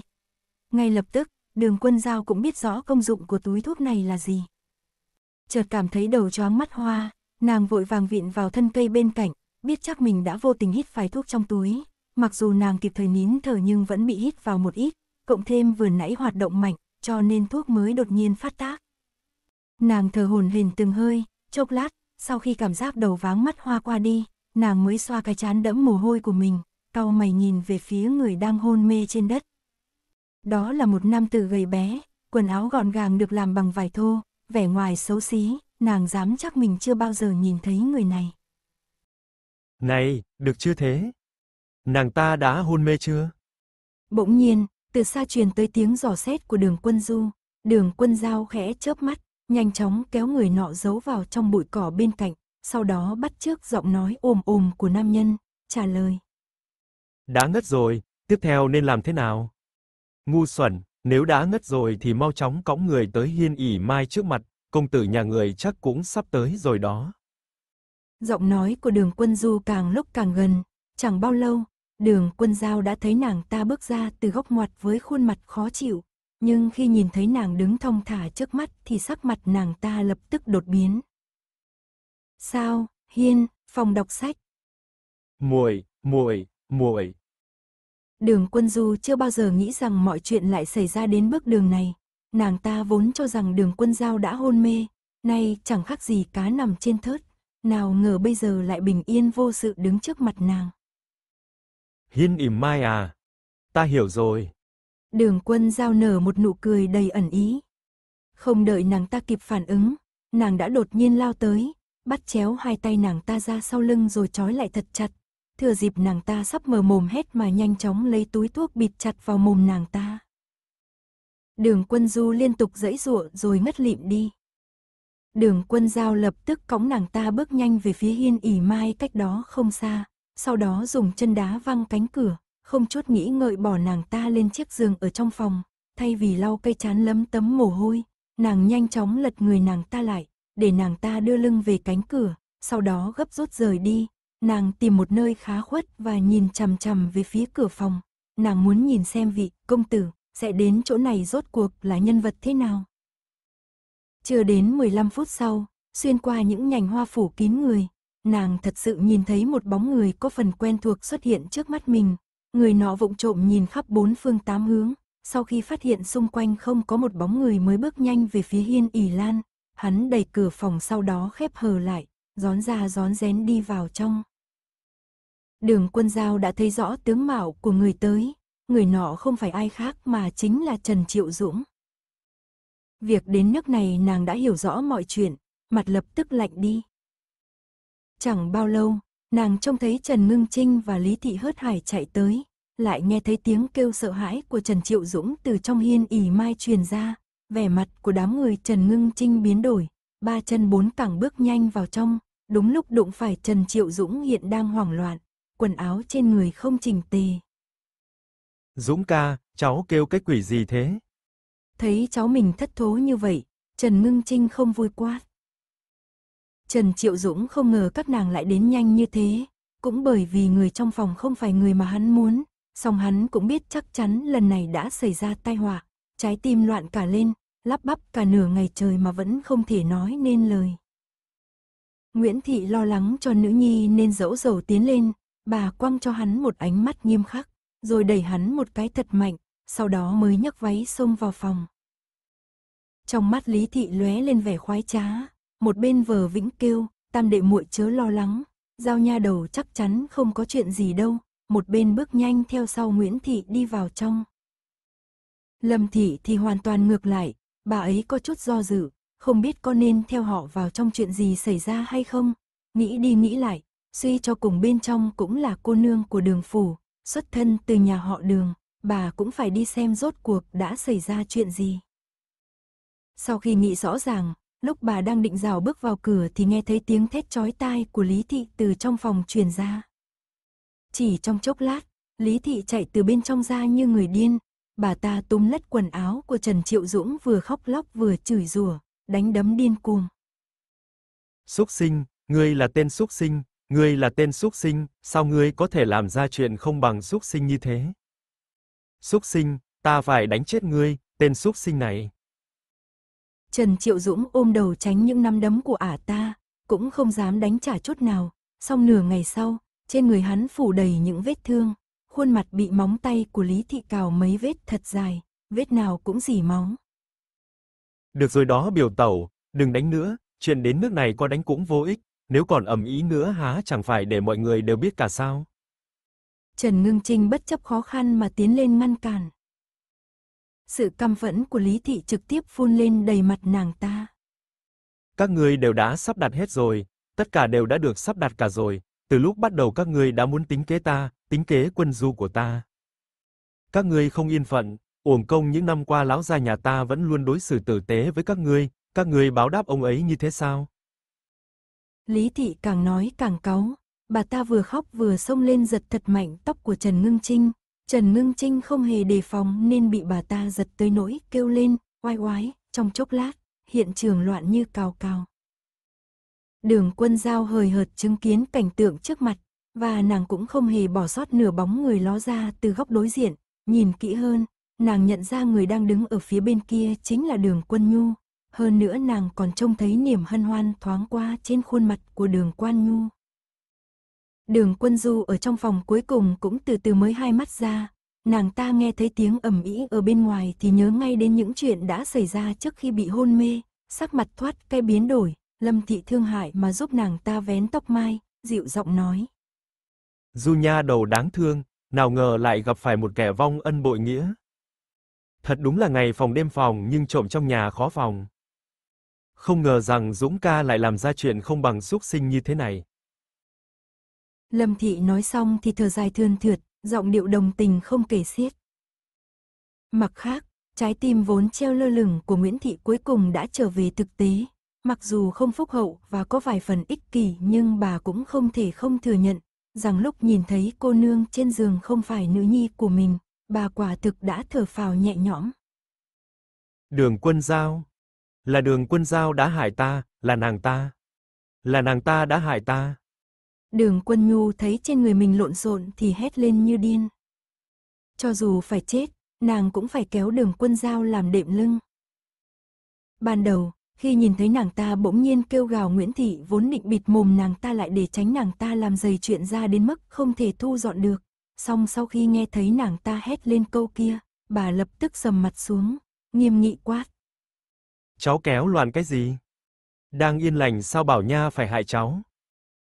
Speaker 1: Ngay lập tức, đường quân giao cũng biết rõ công dụng của túi thuốc này là gì. Chợt cảm thấy đầu choáng mắt hoa, nàng vội vàng vịn vào thân cây bên cạnh, biết chắc mình đã vô tình hít phải thuốc trong túi. Mặc dù nàng kịp thời nín thở nhưng vẫn bị hít vào một ít, cộng thêm vừa nãy hoạt động mạnh, cho nên thuốc mới đột nhiên phát tác. Nàng thở hồn hển từng hơi, chốc lát, sau khi cảm giác đầu váng mắt hoa qua đi, nàng mới xoa cái chán đẫm mồ hôi của mình, cau mày nhìn về phía người đang hôn mê trên đất. Đó là một nam tử gầy bé, quần áo gọn gàng được làm bằng vải thô, vẻ ngoài xấu xí, nàng dám chắc mình chưa bao giờ nhìn thấy người này.
Speaker 2: Này, được chưa thế? Nàng ta đã hôn mê chưa?
Speaker 1: Bỗng nhiên, từ xa truyền tới tiếng giò xét của đường quân du, đường quân giao khẽ chớp mắt, nhanh chóng kéo người nọ giấu vào trong bụi cỏ bên cạnh, sau đó bắt trước giọng nói ồm ồm của nam nhân, trả lời.
Speaker 2: Đã ngất rồi, tiếp theo nên làm thế nào? Ngu xuẩn, nếu đã ngất rồi thì mau chóng cõng người tới hiên ỉ mai trước mặt, công tử nhà người chắc cũng sắp tới rồi đó.
Speaker 1: Giọng nói của đường quân du càng lúc càng gần, chẳng bao lâu, đường quân giao đã thấy nàng ta bước ra từ góc ngoặt với khuôn mặt khó chịu, nhưng khi nhìn thấy nàng đứng thong thả trước mắt thì sắc mặt nàng ta lập tức đột biến. Sao, Hiên, phòng đọc sách.
Speaker 2: Muội, muội, muội.
Speaker 1: Đường Quân Du chưa bao giờ nghĩ rằng mọi chuyện lại xảy ra đến bước đường này. Nàng ta vốn cho rằng Đường Quân Giao đã hôn mê, nay chẳng khác gì cá nằm trên thớt, nào ngờ bây giờ lại bình yên vô sự đứng trước mặt nàng.
Speaker 2: Hiên ỉm mai à? Ta hiểu rồi.
Speaker 1: Đường Quân Giao nở một nụ cười đầy ẩn ý. Không đợi nàng ta kịp phản ứng, nàng đã đột nhiên lao tới, bắt chéo hai tay nàng ta ra sau lưng rồi trói lại thật chặt. Thừa dịp nàng ta sắp mở mồm hét mà nhanh chóng lấy túi thuốc bịt chặt vào mồm nàng ta. Đường quân du liên tục dẫy rụa rồi ngất lịm đi. Đường quân giao lập tức cõng nàng ta bước nhanh về phía hiên ỉ mai cách đó không xa, sau đó dùng chân đá văng cánh cửa, không chút nghĩ ngợi bỏ nàng ta lên chiếc giường ở trong phòng, thay vì lau cây chán lấm tấm mồ hôi, nàng nhanh chóng lật người nàng ta lại, để nàng ta đưa lưng về cánh cửa, sau đó gấp rút rời đi. Nàng tìm một nơi khá khuất và nhìn chằm chằm về phía cửa phòng. Nàng muốn nhìn xem vị công tử sẽ đến chỗ này rốt cuộc là nhân vật thế nào. Chưa đến 15 phút sau, xuyên qua những nhành hoa phủ kín người, nàng thật sự nhìn thấy một bóng người có phần quen thuộc xuất hiện trước mắt mình. Người nọ vụng trộm nhìn khắp bốn phương tám hướng, sau khi phát hiện xung quanh không có một bóng người mới bước nhanh về phía hiên ỉ lan, hắn đẩy cửa phòng sau đó khép hờ lại, gión ra gión rén đi vào trong. Đường quân giao đã thấy rõ tướng mạo của người tới, người nọ không phải ai khác mà chính là Trần Triệu Dũng. Việc đến nước này nàng đã hiểu rõ mọi chuyện, mặt lập tức lạnh đi. Chẳng bao lâu, nàng trông thấy Trần Ngưng Trinh và Lý Thị Hớt Hải chạy tới, lại nghe thấy tiếng kêu sợ hãi của Trần Triệu Dũng từ trong hiên ỉ mai truyền ra, vẻ mặt của đám người Trần Ngưng Trinh biến đổi, ba chân bốn cẳng bước nhanh vào trong, đúng lúc đụng phải Trần Triệu Dũng hiện đang hoảng loạn, quần áo trên người không chỉnh tề.
Speaker 2: Dũng ca, cháu kêu cái quỷ gì thế?
Speaker 1: Thấy cháu mình thất thố như vậy, Trần Ngưng Trinh không vui quá. Trần Triệu Dũng không ngờ các nàng lại đến nhanh như thế, cũng bởi vì người trong phòng không phải người mà hắn muốn, song hắn cũng biết chắc chắn lần này đã xảy ra tai họa, trái tim loạn cả lên, lắp bắp cả nửa ngày trời mà vẫn không thể nói nên lời. Nguyễn Thị lo lắng cho nữ nhi nên dẫu dầu tiến lên, bà quăng cho hắn một ánh mắt nghiêm khắc, rồi đẩy hắn một cái thật mạnh, sau đó mới nhấc váy xông vào phòng. Trong mắt Lý Thị lóe lên vẻ khoái trá, một bên vờ vĩnh kêu, tam đệ muội chớ lo lắng, giao nha đầu chắc chắn không có chuyện gì đâu, một bên bước nhanh theo sau Nguyễn Thị đi vào trong. Lâm Thị thì hoàn toàn ngược lại, bà ấy có chút do dự, không biết có nên theo họ vào trong chuyện gì xảy ra hay không. Nghĩ đi nghĩ lại, suy cho cùng bên trong cũng là cô nương của đường phủ, xuất thân từ nhà họ đường, bà cũng phải đi xem rốt cuộc đã xảy ra chuyện gì. Sau khi nghĩ rõ ràng, lúc bà đang định rào bước vào cửa thì nghe thấy tiếng thét chói tai của Lý Thị từ trong phòng truyền ra. Chỉ trong chốc lát, Lý Thị chạy từ bên trong ra như người điên, bà ta túm lất quần áo của Trần Triệu Dũng vừa khóc lóc vừa chửi rủa, đánh đấm điên cuồng.
Speaker 2: Xúc sinh, ngươi là tên xúc sinh, ngươi là tên xúc sinh, sao ngươi có thể làm ra chuyện không bằng xúc sinh như thế? Xúc sinh, ta phải đánh chết ngươi, tên xúc sinh này.
Speaker 1: Trần Triệu Dũng ôm đầu tránh những nắm đấm của ả ta, cũng không dám đánh trả chút nào, xong nửa ngày sau, trên người hắn phủ đầy những vết thương, khuôn mặt bị móng tay của Lý Thị cào mấy vết thật dài, vết nào cũng dỉ máu.
Speaker 2: Được rồi đó biểu tẩu, đừng đánh nữa, chuyện đến nước này có đánh cũng vô ích, nếu còn ầm ý nữa há chẳng phải để mọi người đều biết cả sao.
Speaker 1: Trần Ngưng Trinh bất chấp khó khăn mà tiến lên ngăn cản. Sự căm phẫn của Lý Thị trực tiếp phun lên đầy mặt nàng ta.
Speaker 2: Các ngươi đều đã sắp đặt hết rồi, tất cả đều đã được sắp đặt cả rồi, từ lúc bắt đầu các ngươi đã muốn tính kế ta, tính kế quân du của ta. Các ngươi không yên phận, uổng công những năm qua lão gia nhà ta vẫn luôn đối xử tử tế với các ngươi, các ngươi báo đáp ông ấy như thế sao?
Speaker 1: Lý Thị càng nói càng cáu, bà ta vừa khóc vừa xông lên giật thật mạnh tóc của Trần Ngưng Trinh. Trần Ngưng Trinh không hề đề phòng nên bị bà ta giật tới nỗi kêu lên, oai oái, trong chốc lát, hiện trường loạn như cào cào. Đường quân giao hời hợt chứng kiến cảnh tượng trước mặt, và nàng cũng không hề bỏ sót nửa bóng người ló ra từ góc đối diện, nhìn kỹ hơn, nàng nhận ra người đang đứng ở phía bên kia chính là đường quân nhu, hơn nữa nàng còn trông thấy niềm hân hoan thoáng qua trên khuôn mặt của đường quan nhu. Đường quân du ở trong phòng cuối cùng cũng từ từ mới hai mắt ra, nàng ta nghe thấy tiếng ầm ĩ ở bên ngoài thì nhớ ngay đến những chuyện đã xảy ra trước khi bị hôn mê, sắc mặt thoát cái biến đổi, lâm thị thương hại mà giúp nàng ta vén tóc mai, dịu giọng nói.
Speaker 2: Du nha đầu đáng thương, nào ngờ lại gặp phải một kẻ vong ân bội nghĩa. Thật đúng là ngày phòng đêm phòng nhưng trộm trong nhà khó phòng. Không ngờ rằng Dũng ca lại làm ra chuyện không bằng xúc sinh như thế này.
Speaker 1: Lâm Thị nói xong thì thở dài thườn thượt, giọng điệu đồng tình không kể xiết. Mặt khác, trái tim vốn treo lơ lửng của Nguyễn Thị cuối cùng đã trở về thực tế. Mặc dù không phúc hậu và có vài phần ích kỷ nhưng bà cũng không thể không thừa nhận rằng lúc nhìn thấy cô nương trên giường không phải nữ nhi của mình, bà quả thực đã thở phào nhẹ nhõm.
Speaker 2: Đường quân giao. Là đường quân giao đã hại ta, là nàng ta. Là nàng ta đã hại ta.
Speaker 1: Đường quân nhu thấy trên người mình lộn xộn thì hét lên như điên. Cho dù phải chết, nàng cũng phải kéo đường quân giao làm đệm lưng. Ban đầu, khi nhìn thấy nàng ta bỗng nhiên kêu gào Nguyễn Thị vốn định bịt mồm nàng ta lại để tránh nàng ta làm dày chuyện ra đến mức không thể thu dọn được. Xong sau khi nghe thấy nàng ta hét lên câu kia, bà lập tức sầm mặt xuống, nghiêm nghị quát.
Speaker 2: Cháu kéo loạn cái gì? Đang yên lành sao bảo nha phải hại cháu?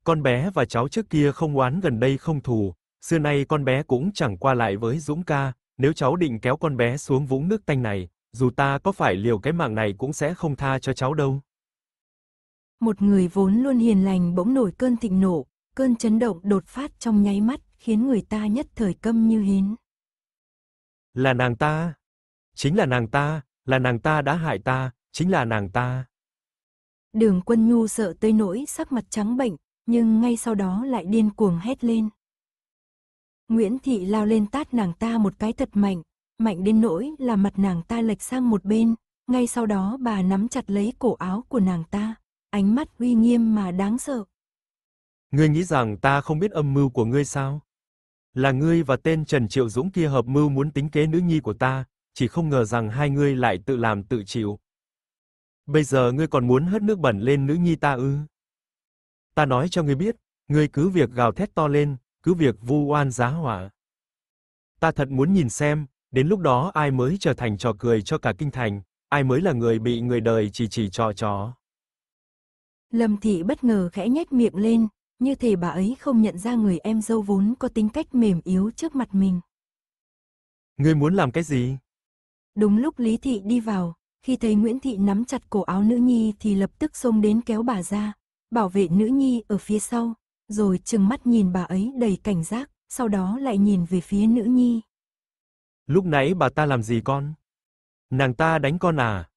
Speaker 2: Con bé và cháu trước kia không oán gần đây không thù, xưa nay con bé cũng chẳng qua lại với Dũng ca, nếu cháu định kéo con bé xuống vũng nước tanh này, dù ta có phải liều cái mạng này cũng sẽ không tha cho cháu đâu.
Speaker 1: Một người vốn luôn hiền lành bỗng nổi cơn thịnh nộ, cơn chấn động đột phát trong nháy mắt, khiến người ta nhất thời câm như hến.
Speaker 2: Là nàng ta, chính là nàng ta, là nàng ta đã hại ta, chính là nàng ta.
Speaker 1: Đường quân nhu sợ tới nỗi sắc mặt trắng bệnh, nhưng ngay sau đó lại điên cuồng hét lên. Nguyễn Thị lao lên tát nàng ta một cái thật mạnh, mạnh đến nỗi là mặt nàng ta lệch sang một bên, ngay sau đó bà nắm chặt lấy cổ áo của nàng ta, ánh mắt uy nghiêm mà đáng sợ.
Speaker 2: Ngươi nghĩ rằng ta không biết âm mưu của ngươi sao? Là ngươi và tên Trần Triệu Dũng kia hợp mưu muốn tính kế nữ nhi của ta, chỉ không ngờ rằng hai ngươi lại tự làm tự chịu. Bây giờ ngươi còn muốn hất nước bẩn lên nữ nhi ta ư? Ta nói cho ngươi biết, ngươi cứ việc gào thét to lên, cứ việc vu oan giá hỏa. Ta thật muốn nhìn xem, đến lúc đó ai mới trở thành trò cười cho cả kinh thành, ai mới là người bị người đời chỉ chỉ trò trò.
Speaker 1: Lâm Thị bất ngờ khẽ nhếch miệng lên, như thể bà ấy không nhận ra người em dâu vốn có tính cách mềm yếu trước mặt mình.
Speaker 2: Ngươi muốn làm cái gì?
Speaker 1: Đúng lúc Lý Thị đi vào, khi thấy Nguyễn Thị nắm chặt cổ áo nữ nhi thì lập tức xông đến kéo bà ra, bảo vệ nữ nhi ở phía sau, rồi trừng mắt nhìn bà ấy đầy cảnh giác, sau đó lại nhìn về phía nữ nhi.
Speaker 2: Lúc nãy bà ta làm gì con? Nàng ta đánh con à?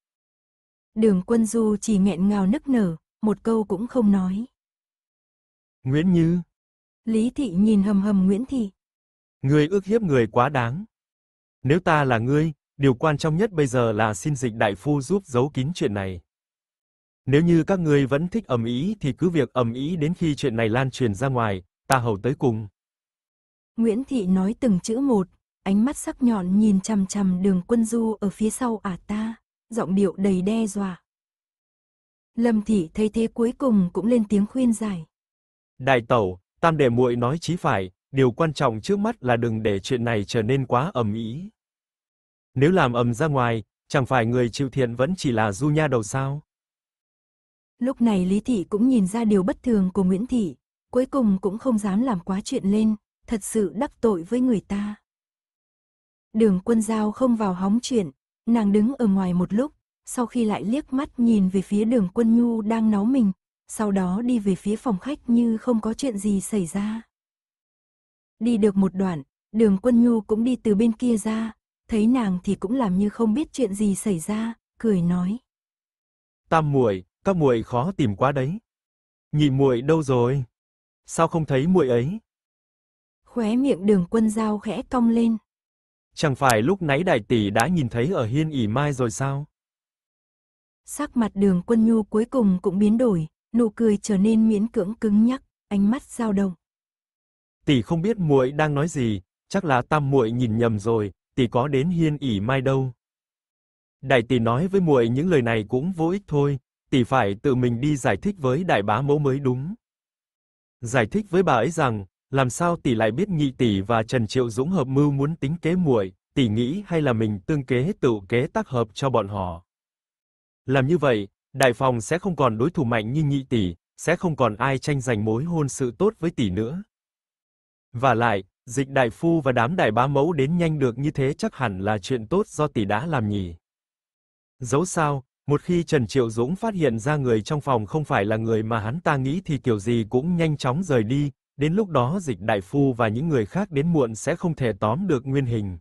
Speaker 1: Đường quân du chỉ nghẹn ngào nức nở, một câu cũng không nói.
Speaker 2: Nguyễn Như,
Speaker 1: Lý Thị nhìn hầm hầm Nguyễn Thị.
Speaker 2: ngươi ước hiếp người quá đáng. Nếu ta là ngươi, điều quan trọng nhất bây giờ là xin dịch đại phu giúp giấu kín chuyện này. Nếu như các ngươi vẫn thích ầm ý thì cứ việc ầm ý đến khi chuyện này lan truyền ra ngoài, ta hầu tới cùng.
Speaker 1: Nguyễn Thị nói từng chữ một, ánh mắt sắc nhọn nhìn chằm chằm đường quân du ở phía sau ả ta, giọng điệu đầy đe dọa. Lâm Thị thấy thế cuối cùng cũng lên tiếng khuyên giải.
Speaker 2: Đại tẩu, tam đệ muội nói chí phải, điều quan trọng trước mắt là đừng để chuyện này trở nên quá ầm ĩ. Nếu làm ầm ra ngoài, chẳng phải người chịu thiện vẫn chỉ là du nha đầu sao?
Speaker 1: Lúc này Lý Thị cũng nhìn ra điều bất thường của Nguyễn Thị, cuối cùng cũng không dám làm quá chuyện lên, thật sự đắc tội với người ta. Đường quân giao không vào hóng chuyện, nàng đứng ở ngoài một lúc, sau khi lại liếc mắt nhìn về phía đường quân nhu đang nấu mình, sau đó đi về phía phòng khách như không có chuyện gì xảy ra. Đi được một đoạn, đường quân nhu cũng đi từ bên kia ra, thấy nàng thì cũng làm như không biết chuyện gì xảy ra, cười nói.
Speaker 2: Tam muội, các muội khó tìm quá đấy. Nhị muội đâu rồi? Sao không thấy muội ấy?
Speaker 1: Khóe miệng đường quân giao khẽ cong lên.
Speaker 2: Chẳng phải lúc nãy đại tỷ đã nhìn thấy ở hiên ỉ mai rồi sao?
Speaker 1: Sắc mặt đường quân nhu cuối cùng cũng biến đổi, nụ cười trở nên miễn cưỡng cứng nhắc, ánh mắt dao động.
Speaker 2: Tỷ không biết muội đang nói gì, chắc là tam muội nhìn nhầm rồi, tỷ có đến hiên ỉ mai đâu. Đại tỷ nói với muội những lời này cũng vô ích thôi, tỷ phải tự mình đi giải thích với đại bá mẫu mới đúng. Giải thích với bà ấy rằng, làm sao tỷ lại biết nhị tỷ và Trần Triệu Dũng hợp mưu muốn tính kế muội, tỷ nghĩ hay là mình tương kế tự kế tác hợp cho bọn họ. Làm như vậy, đại phòng sẽ không còn đối thủ mạnh như nhị tỷ, sẽ không còn ai tranh giành mối hôn sự tốt với tỷ nữa. Và lại, dịch đại phu và đám đại bá mẫu đến nhanh được như thế chắc hẳn là chuyện tốt do tỷ đã làm nhỉ. Dẫu sao, một khi Trần Triệu Dũng phát hiện ra người trong phòng không phải là người mà hắn ta nghĩ thì kiểu gì cũng nhanh chóng rời đi, đến lúc đó dịch đại phu và những người khác đến muộn sẽ không thể tóm được nguyên hình.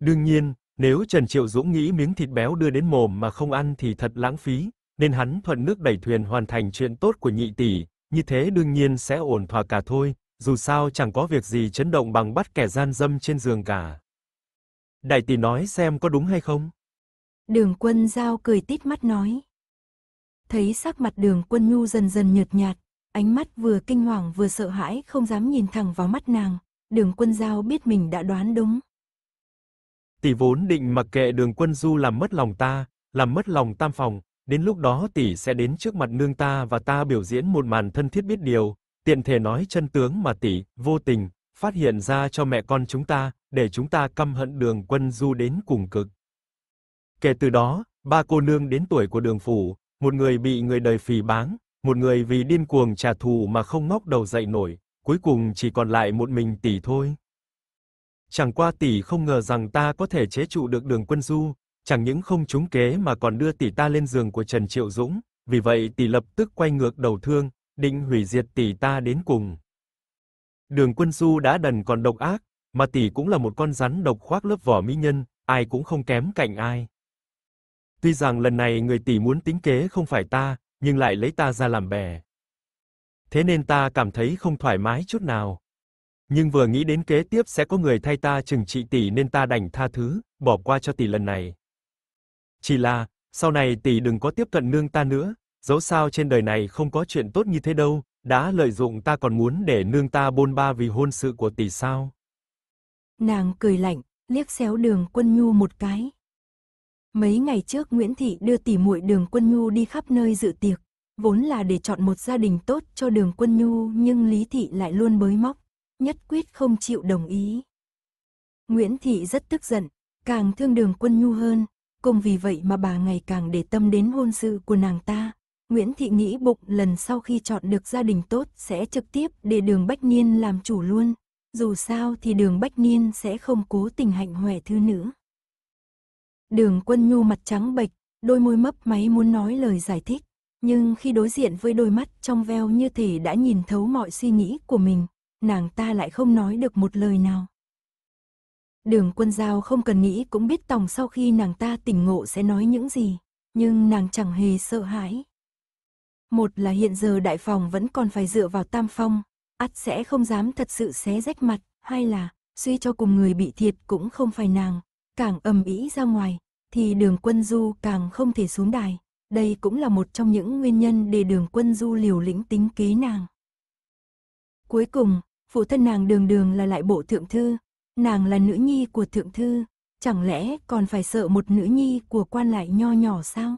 Speaker 2: Đương nhiên, nếu Trần Triệu Dũng nghĩ miếng thịt béo đưa đến mồm mà không ăn thì thật lãng phí, nên hắn thuận nước đẩy thuyền hoàn thành chuyện tốt của nhị tỷ, như thế đương nhiên sẽ ổn thỏa cả thôi, dù sao chẳng có việc gì chấn động bằng bắt kẻ gian dâm trên giường cả. Đại tỷ nói xem có đúng hay không?
Speaker 1: Đường quân giao cười tít mắt nói. Thấy sắc mặt đường quân nhu dần dần nhợt nhạt, ánh mắt vừa kinh hoàng vừa sợ hãi không dám nhìn thẳng vào mắt nàng, đường quân giao biết mình đã đoán đúng.
Speaker 2: Tỷ vốn định mặc kệ đường quân du làm mất lòng ta, làm mất lòng tam phòng, đến lúc đó tỷ sẽ đến trước mặt nương ta và ta biểu diễn một màn thân thiết biết điều, tiện thể nói chân tướng mà tỷ, vô tình, phát hiện ra cho mẹ con chúng ta, để chúng ta căm hận đường quân du đến cùng cực. Kể từ đó, ba cô nương đến tuổi của đường phủ, một người bị người đời phỉ báng, một người vì điên cuồng trả thù mà không ngóc đầu dậy nổi, cuối cùng chỉ còn lại một mình tỷ thôi. Chẳng qua tỷ không ngờ rằng ta có thể chế trụ được đường quân du, chẳng những không trúng kế mà còn đưa tỷ ta lên giường của Trần Triệu Dũng, vì vậy tỷ lập tức quay ngược đầu thương, định hủy diệt tỷ ta đến cùng. Đường quân du đã đần còn độc ác, mà tỷ cũng là một con rắn độc khoác lớp vỏ mỹ nhân, ai cũng không kém cạnh ai. Tuy rằng lần này người tỷ muốn tính kế không phải ta, nhưng lại lấy ta ra làm bè. Thế nên ta cảm thấy không thoải mái chút nào. Nhưng vừa nghĩ đến kế tiếp sẽ có người thay ta trừng trị tỷ nên ta đành tha thứ, bỏ qua cho tỷ lần này. Chỉ là, sau này tỷ đừng có tiếp cận nương ta nữa, dẫu sao trên đời này không có chuyện tốt như thế đâu, đã lợi dụng ta còn muốn để nương ta bôn ba vì hôn sự của tỷ sao.
Speaker 1: Nàng cười lạnh, liếc xéo đường quân nhu một cái. Mấy ngày trước Nguyễn Thị đưa tỷ muội đường quân nhu đi khắp nơi dự tiệc, vốn là để chọn một gia đình tốt cho đường quân nhu nhưng Lý Thị lại luôn bới móc, nhất quyết không chịu đồng ý. Nguyễn Thị rất tức giận, càng thương đường quân nhu hơn, cùng vì vậy mà bà ngày càng để tâm đến hôn sự của nàng ta. Nguyễn Thị nghĩ bụng lần sau khi chọn được gia đình tốt sẽ trực tiếp để đường Bách Niên làm chủ luôn. Dù sao thì đường Bách Niên sẽ không cố tình hạnh huệ thư nữa. Đường quân nhu mặt trắng bệch, đôi môi mấp máy muốn nói lời giải thích. Nhưng khi đối diện với đôi mắt trong veo như thể đã nhìn thấu mọi suy nghĩ của mình, nàng ta lại không nói được một lời nào. Đường quân giao không cần nghĩ cũng biết tòng sau khi nàng ta tỉnh ngộ sẽ nói những gì, nhưng nàng chẳng hề sợ hãi. Một là hiện giờ đại phòng vẫn còn phải dựa vào tam phong, ắt sẽ không dám thật sự xé rách mặt, hai là, suy cho cùng người bị thiệt cũng không phải nàng, càng ầm ĩ ra ngoài, thì đường quân du càng không thể xuống đài. Đây cũng là một trong những nguyên nhân để đường quân du liều lĩnh tính kế nàng. Cuối cùng, phụ thân nàng đường đường là lại bộ thượng thư, nàng là nữ nhi của thượng thư, chẳng lẽ còn phải sợ một nữ nhi của quan lại nho nhỏ sao?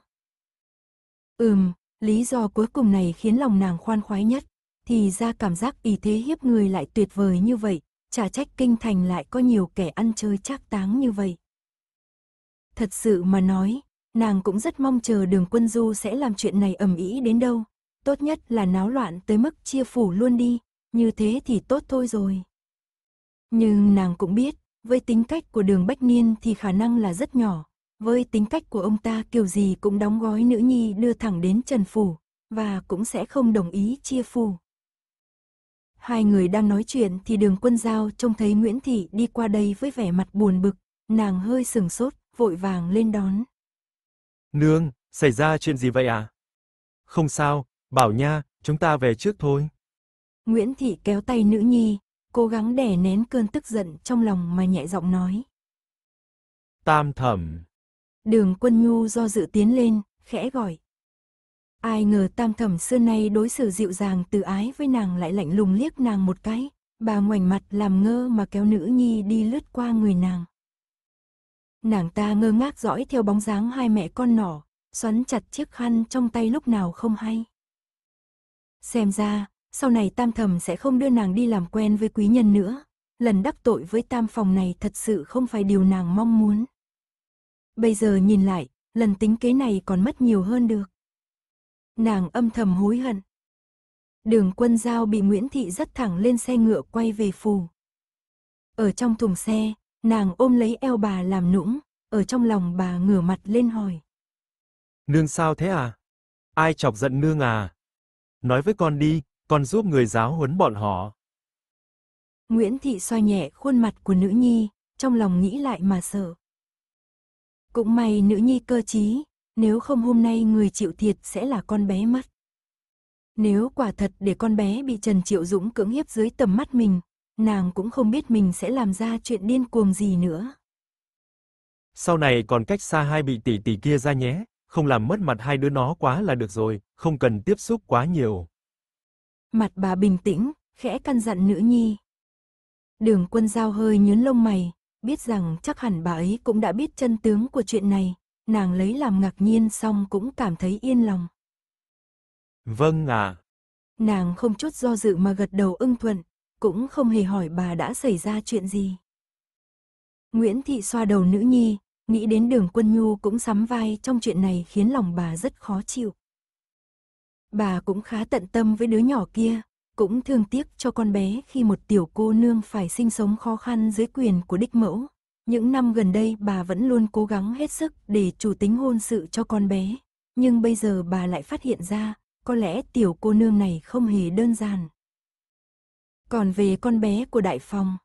Speaker 1: Ừm, lý do cuối cùng này khiến lòng nàng khoan khoái nhất, thì ra cảm giác ý thế hiếp người lại tuyệt vời như vậy, chả trách kinh thành lại có nhiều kẻ ăn chơi trác táng như vậy. Thật sự mà nói, nàng cũng rất mong chờ đường quân du sẽ làm chuyện này ầm ĩ đến đâu, tốt nhất là náo loạn tới mức chia phủ luôn đi, như thế thì tốt thôi rồi. Nhưng nàng cũng biết, với tính cách của đường Bách Niên thì khả năng là rất nhỏ, với tính cách của ông ta kiểu gì cũng đóng gói nữ nhi đưa thẳng đến Trần Phủ, và cũng sẽ không đồng ý chia phủ. Hai người đang nói chuyện thì đường quân giao trông thấy Nguyễn Thị đi qua đây với vẻ mặt buồn bực, nàng hơi sừng sốt, vội vàng lên đón.
Speaker 2: Nương, xảy ra chuyện gì vậy à? Không sao, bảo nha, chúng ta về trước thôi.
Speaker 1: Nguyễn Thị kéo tay nữ nhi, cố gắng đè nén cơn tức giận trong lòng mà nhẹ giọng nói.
Speaker 2: Tam thẩm.
Speaker 1: Đường quân nhu do dự tiến lên, khẽ gọi. Ai ngờ tam thẩm xưa nay đối xử dịu dàng từ ái với nàng lại lạnh lùng liếc nàng một cái, bà ngoảnh mặt làm ngơ mà kéo nữ nhi đi lướt qua người nàng. Nàng ta ngơ ngác dõi theo bóng dáng hai mẹ con nỏ, xoắn chặt chiếc khăn trong tay lúc nào không hay. Xem ra, sau này tam thẩm sẽ không đưa nàng đi làm quen với quý nhân nữa. Lần đắc tội với tam phòng này thật sự không phải điều nàng mong muốn. Bây giờ nhìn lại, lần tính kế này còn mất nhiều hơn được. Nàng âm thầm hối hận. Đường quân giao bị Nguyễn Thị rất thẳng lên xe ngựa quay về phù. Ở trong thùng xe, nàng ôm lấy eo bà làm nũng, ở trong lòng bà ngửa mặt lên hỏi.
Speaker 2: Nương sao thế à? Ai chọc giận nương à? Nói với con đi, con giúp người giáo huấn bọn họ.
Speaker 1: Nguyễn Thị xoa nhẹ khuôn mặt của nữ nhi, trong lòng nghĩ lại mà sợ. Cũng may nữ nhi cơ trí, nếu không hôm nay người chịu thiệt sẽ là con bé mất. Nếu quả thật để con bé bị Trần Triệu Dũng cưỡng hiếp dưới tầm mắt mình, nàng cũng không biết mình sẽ làm ra chuyện điên cuồng gì nữa.
Speaker 2: Sau này còn cách xa hai bị tỷ tỷ kia ra nhé, không làm mất mặt hai đứa nó quá là được rồi, không cần tiếp xúc quá nhiều.
Speaker 1: Mặt bà bình tĩnh, khẽ căn dặn nữ nhi. Đường quân giao hơi nhớn lông mày, biết rằng chắc hẳn bà ấy cũng đã biết chân tướng của chuyện này, nàng lấy làm ngạc nhiên xong cũng cảm thấy yên lòng.
Speaker 2: Vâng ạ.
Speaker 1: Nàng không chút do dự mà gật đầu ưng thuận, cũng không hề hỏi bà đã xảy ra chuyện gì. Nguyễn Thị xoa đầu nữ nhi, nghĩ đến đường quân nhu cũng sắm vai trong chuyện này khiến lòng bà rất khó chịu. Bà cũng khá tận tâm với đứa nhỏ kia, cũng thương tiếc cho con bé khi một tiểu cô nương phải sinh sống khó khăn dưới quyền của đích mẫu. Những năm gần đây bà vẫn luôn cố gắng hết sức để chủ tính hôn sự cho con bé, nhưng bây giờ bà lại phát hiện ra, có lẽ tiểu cô nương này không hề đơn giản. Còn về con bé của đại phòng,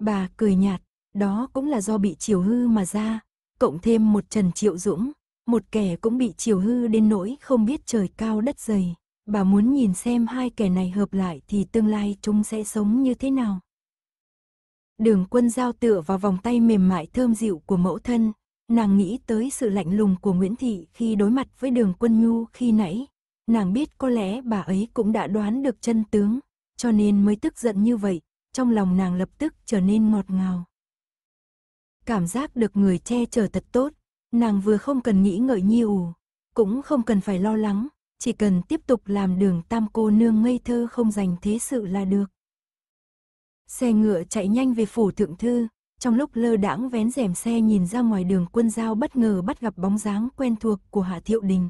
Speaker 1: bà cười nhạt, đó cũng là do bị chiều hư mà ra, cộng thêm một Trần Triệu Dũng, một kẻ cũng bị chiều hư đến nỗi không biết trời cao đất dày. Bà muốn nhìn xem hai kẻ này hợp lại thì tương lai chúng sẽ sống như thế nào. Đường quân giao tựa vào vòng tay mềm mại thơm dịu của mẫu thân, nàng nghĩ tới sự lạnh lùng của Nguyễn Thị khi đối mặt với đường quân nhu khi nãy. Nàng biết có lẽ bà ấy cũng đã đoán được chân tướng, cho nên mới tức giận như vậy, trong lòng nàng lập tức trở nên ngọt ngào. Cảm giác được người che chở thật tốt, nàng vừa không cần nghĩ ngợi nhiều, cũng không cần phải lo lắng, chỉ cần tiếp tục làm đường tam cô nương ngây thơ không dành thế sự là được. Xe ngựa chạy nhanh về phủ thượng thư, trong lúc lơ đãng vén rèm xe nhìn ra ngoài đường quân giao bất ngờ bắt gặp bóng dáng quen thuộc của Hạ Thiệu Đình.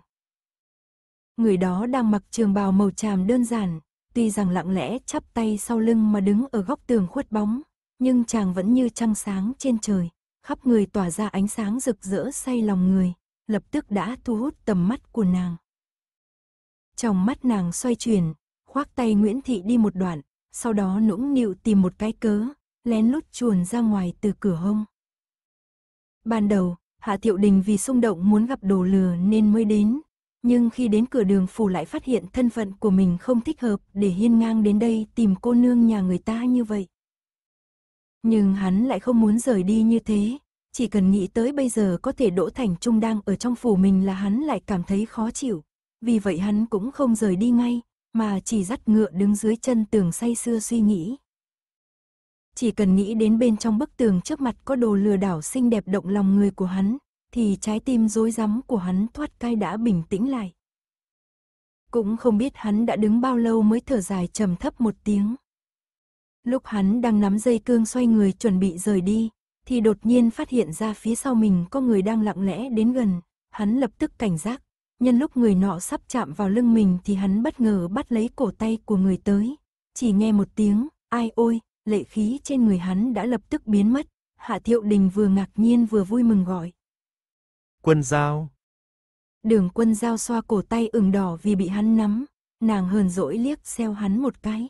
Speaker 1: người đó đang mặc trường bào màu tràm đơn giản, tuy rằng lặng lẽ chắp tay sau lưng mà đứng ở góc tường khuất bóng, nhưng chàng vẫn như trăng sáng trên trời, khắp người tỏa ra ánh sáng rực rỡ say lòng người, lập tức đã thu hút tầm mắt của nàng. Trong mắt nàng xoay chuyển, khoác tay Nguyễn Thị đi một đoạn, sau đó nũng nịu tìm một cái cớ, lén lút chuồn ra ngoài từ cửa hông. Ban đầu, Hạ Thiệu Đình vì xung động muốn gặp đồ lừa nên mới đến, nhưng khi đến cửa đường phủ lại phát hiện thân phận của mình không thích hợp để hiên ngang đến đây tìm cô nương nhà người ta như vậy. Nhưng hắn lại không muốn rời đi như thế, chỉ cần nghĩ tới bây giờ có thể Đỗ Thành Trung đang ở trong phủ mình là hắn lại cảm thấy khó chịu, vì vậy hắn cũng không rời đi ngay, mà chỉ dắt ngựa đứng dưới chân tường say xưa suy nghĩ. Chỉ cần nghĩ đến bên trong bức tường trước mặt có đồ lừa đảo xinh đẹp động lòng người của hắn, thì trái tim rối rắm của hắn thoát cai đã bình tĩnh lại. Cũng không biết hắn đã đứng bao lâu mới thở dài trầm thấp một tiếng. Lúc hắn đang nắm dây cương xoay người chuẩn bị rời đi, thì đột nhiên phát hiện ra phía sau mình có người đang lặng lẽ đến gần, hắn lập tức cảnh giác, nhân lúc người nọ sắp chạm vào lưng mình thì hắn bất ngờ bắt lấy cổ tay của người tới, chỉ nghe một tiếng, ai ôi, lệ khí trên người hắn đã lập tức biến mất, Hạ Thiệu Đình vừa ngạc nhiên vừa vui mừng gọi.
Speaker 2: Quân giao.
Speaker 1: Đường quân giao xoa cổ tay ửng đỏ vì bị hắn nắm, nàng hờn dỗi liếc xeo hắn một cái.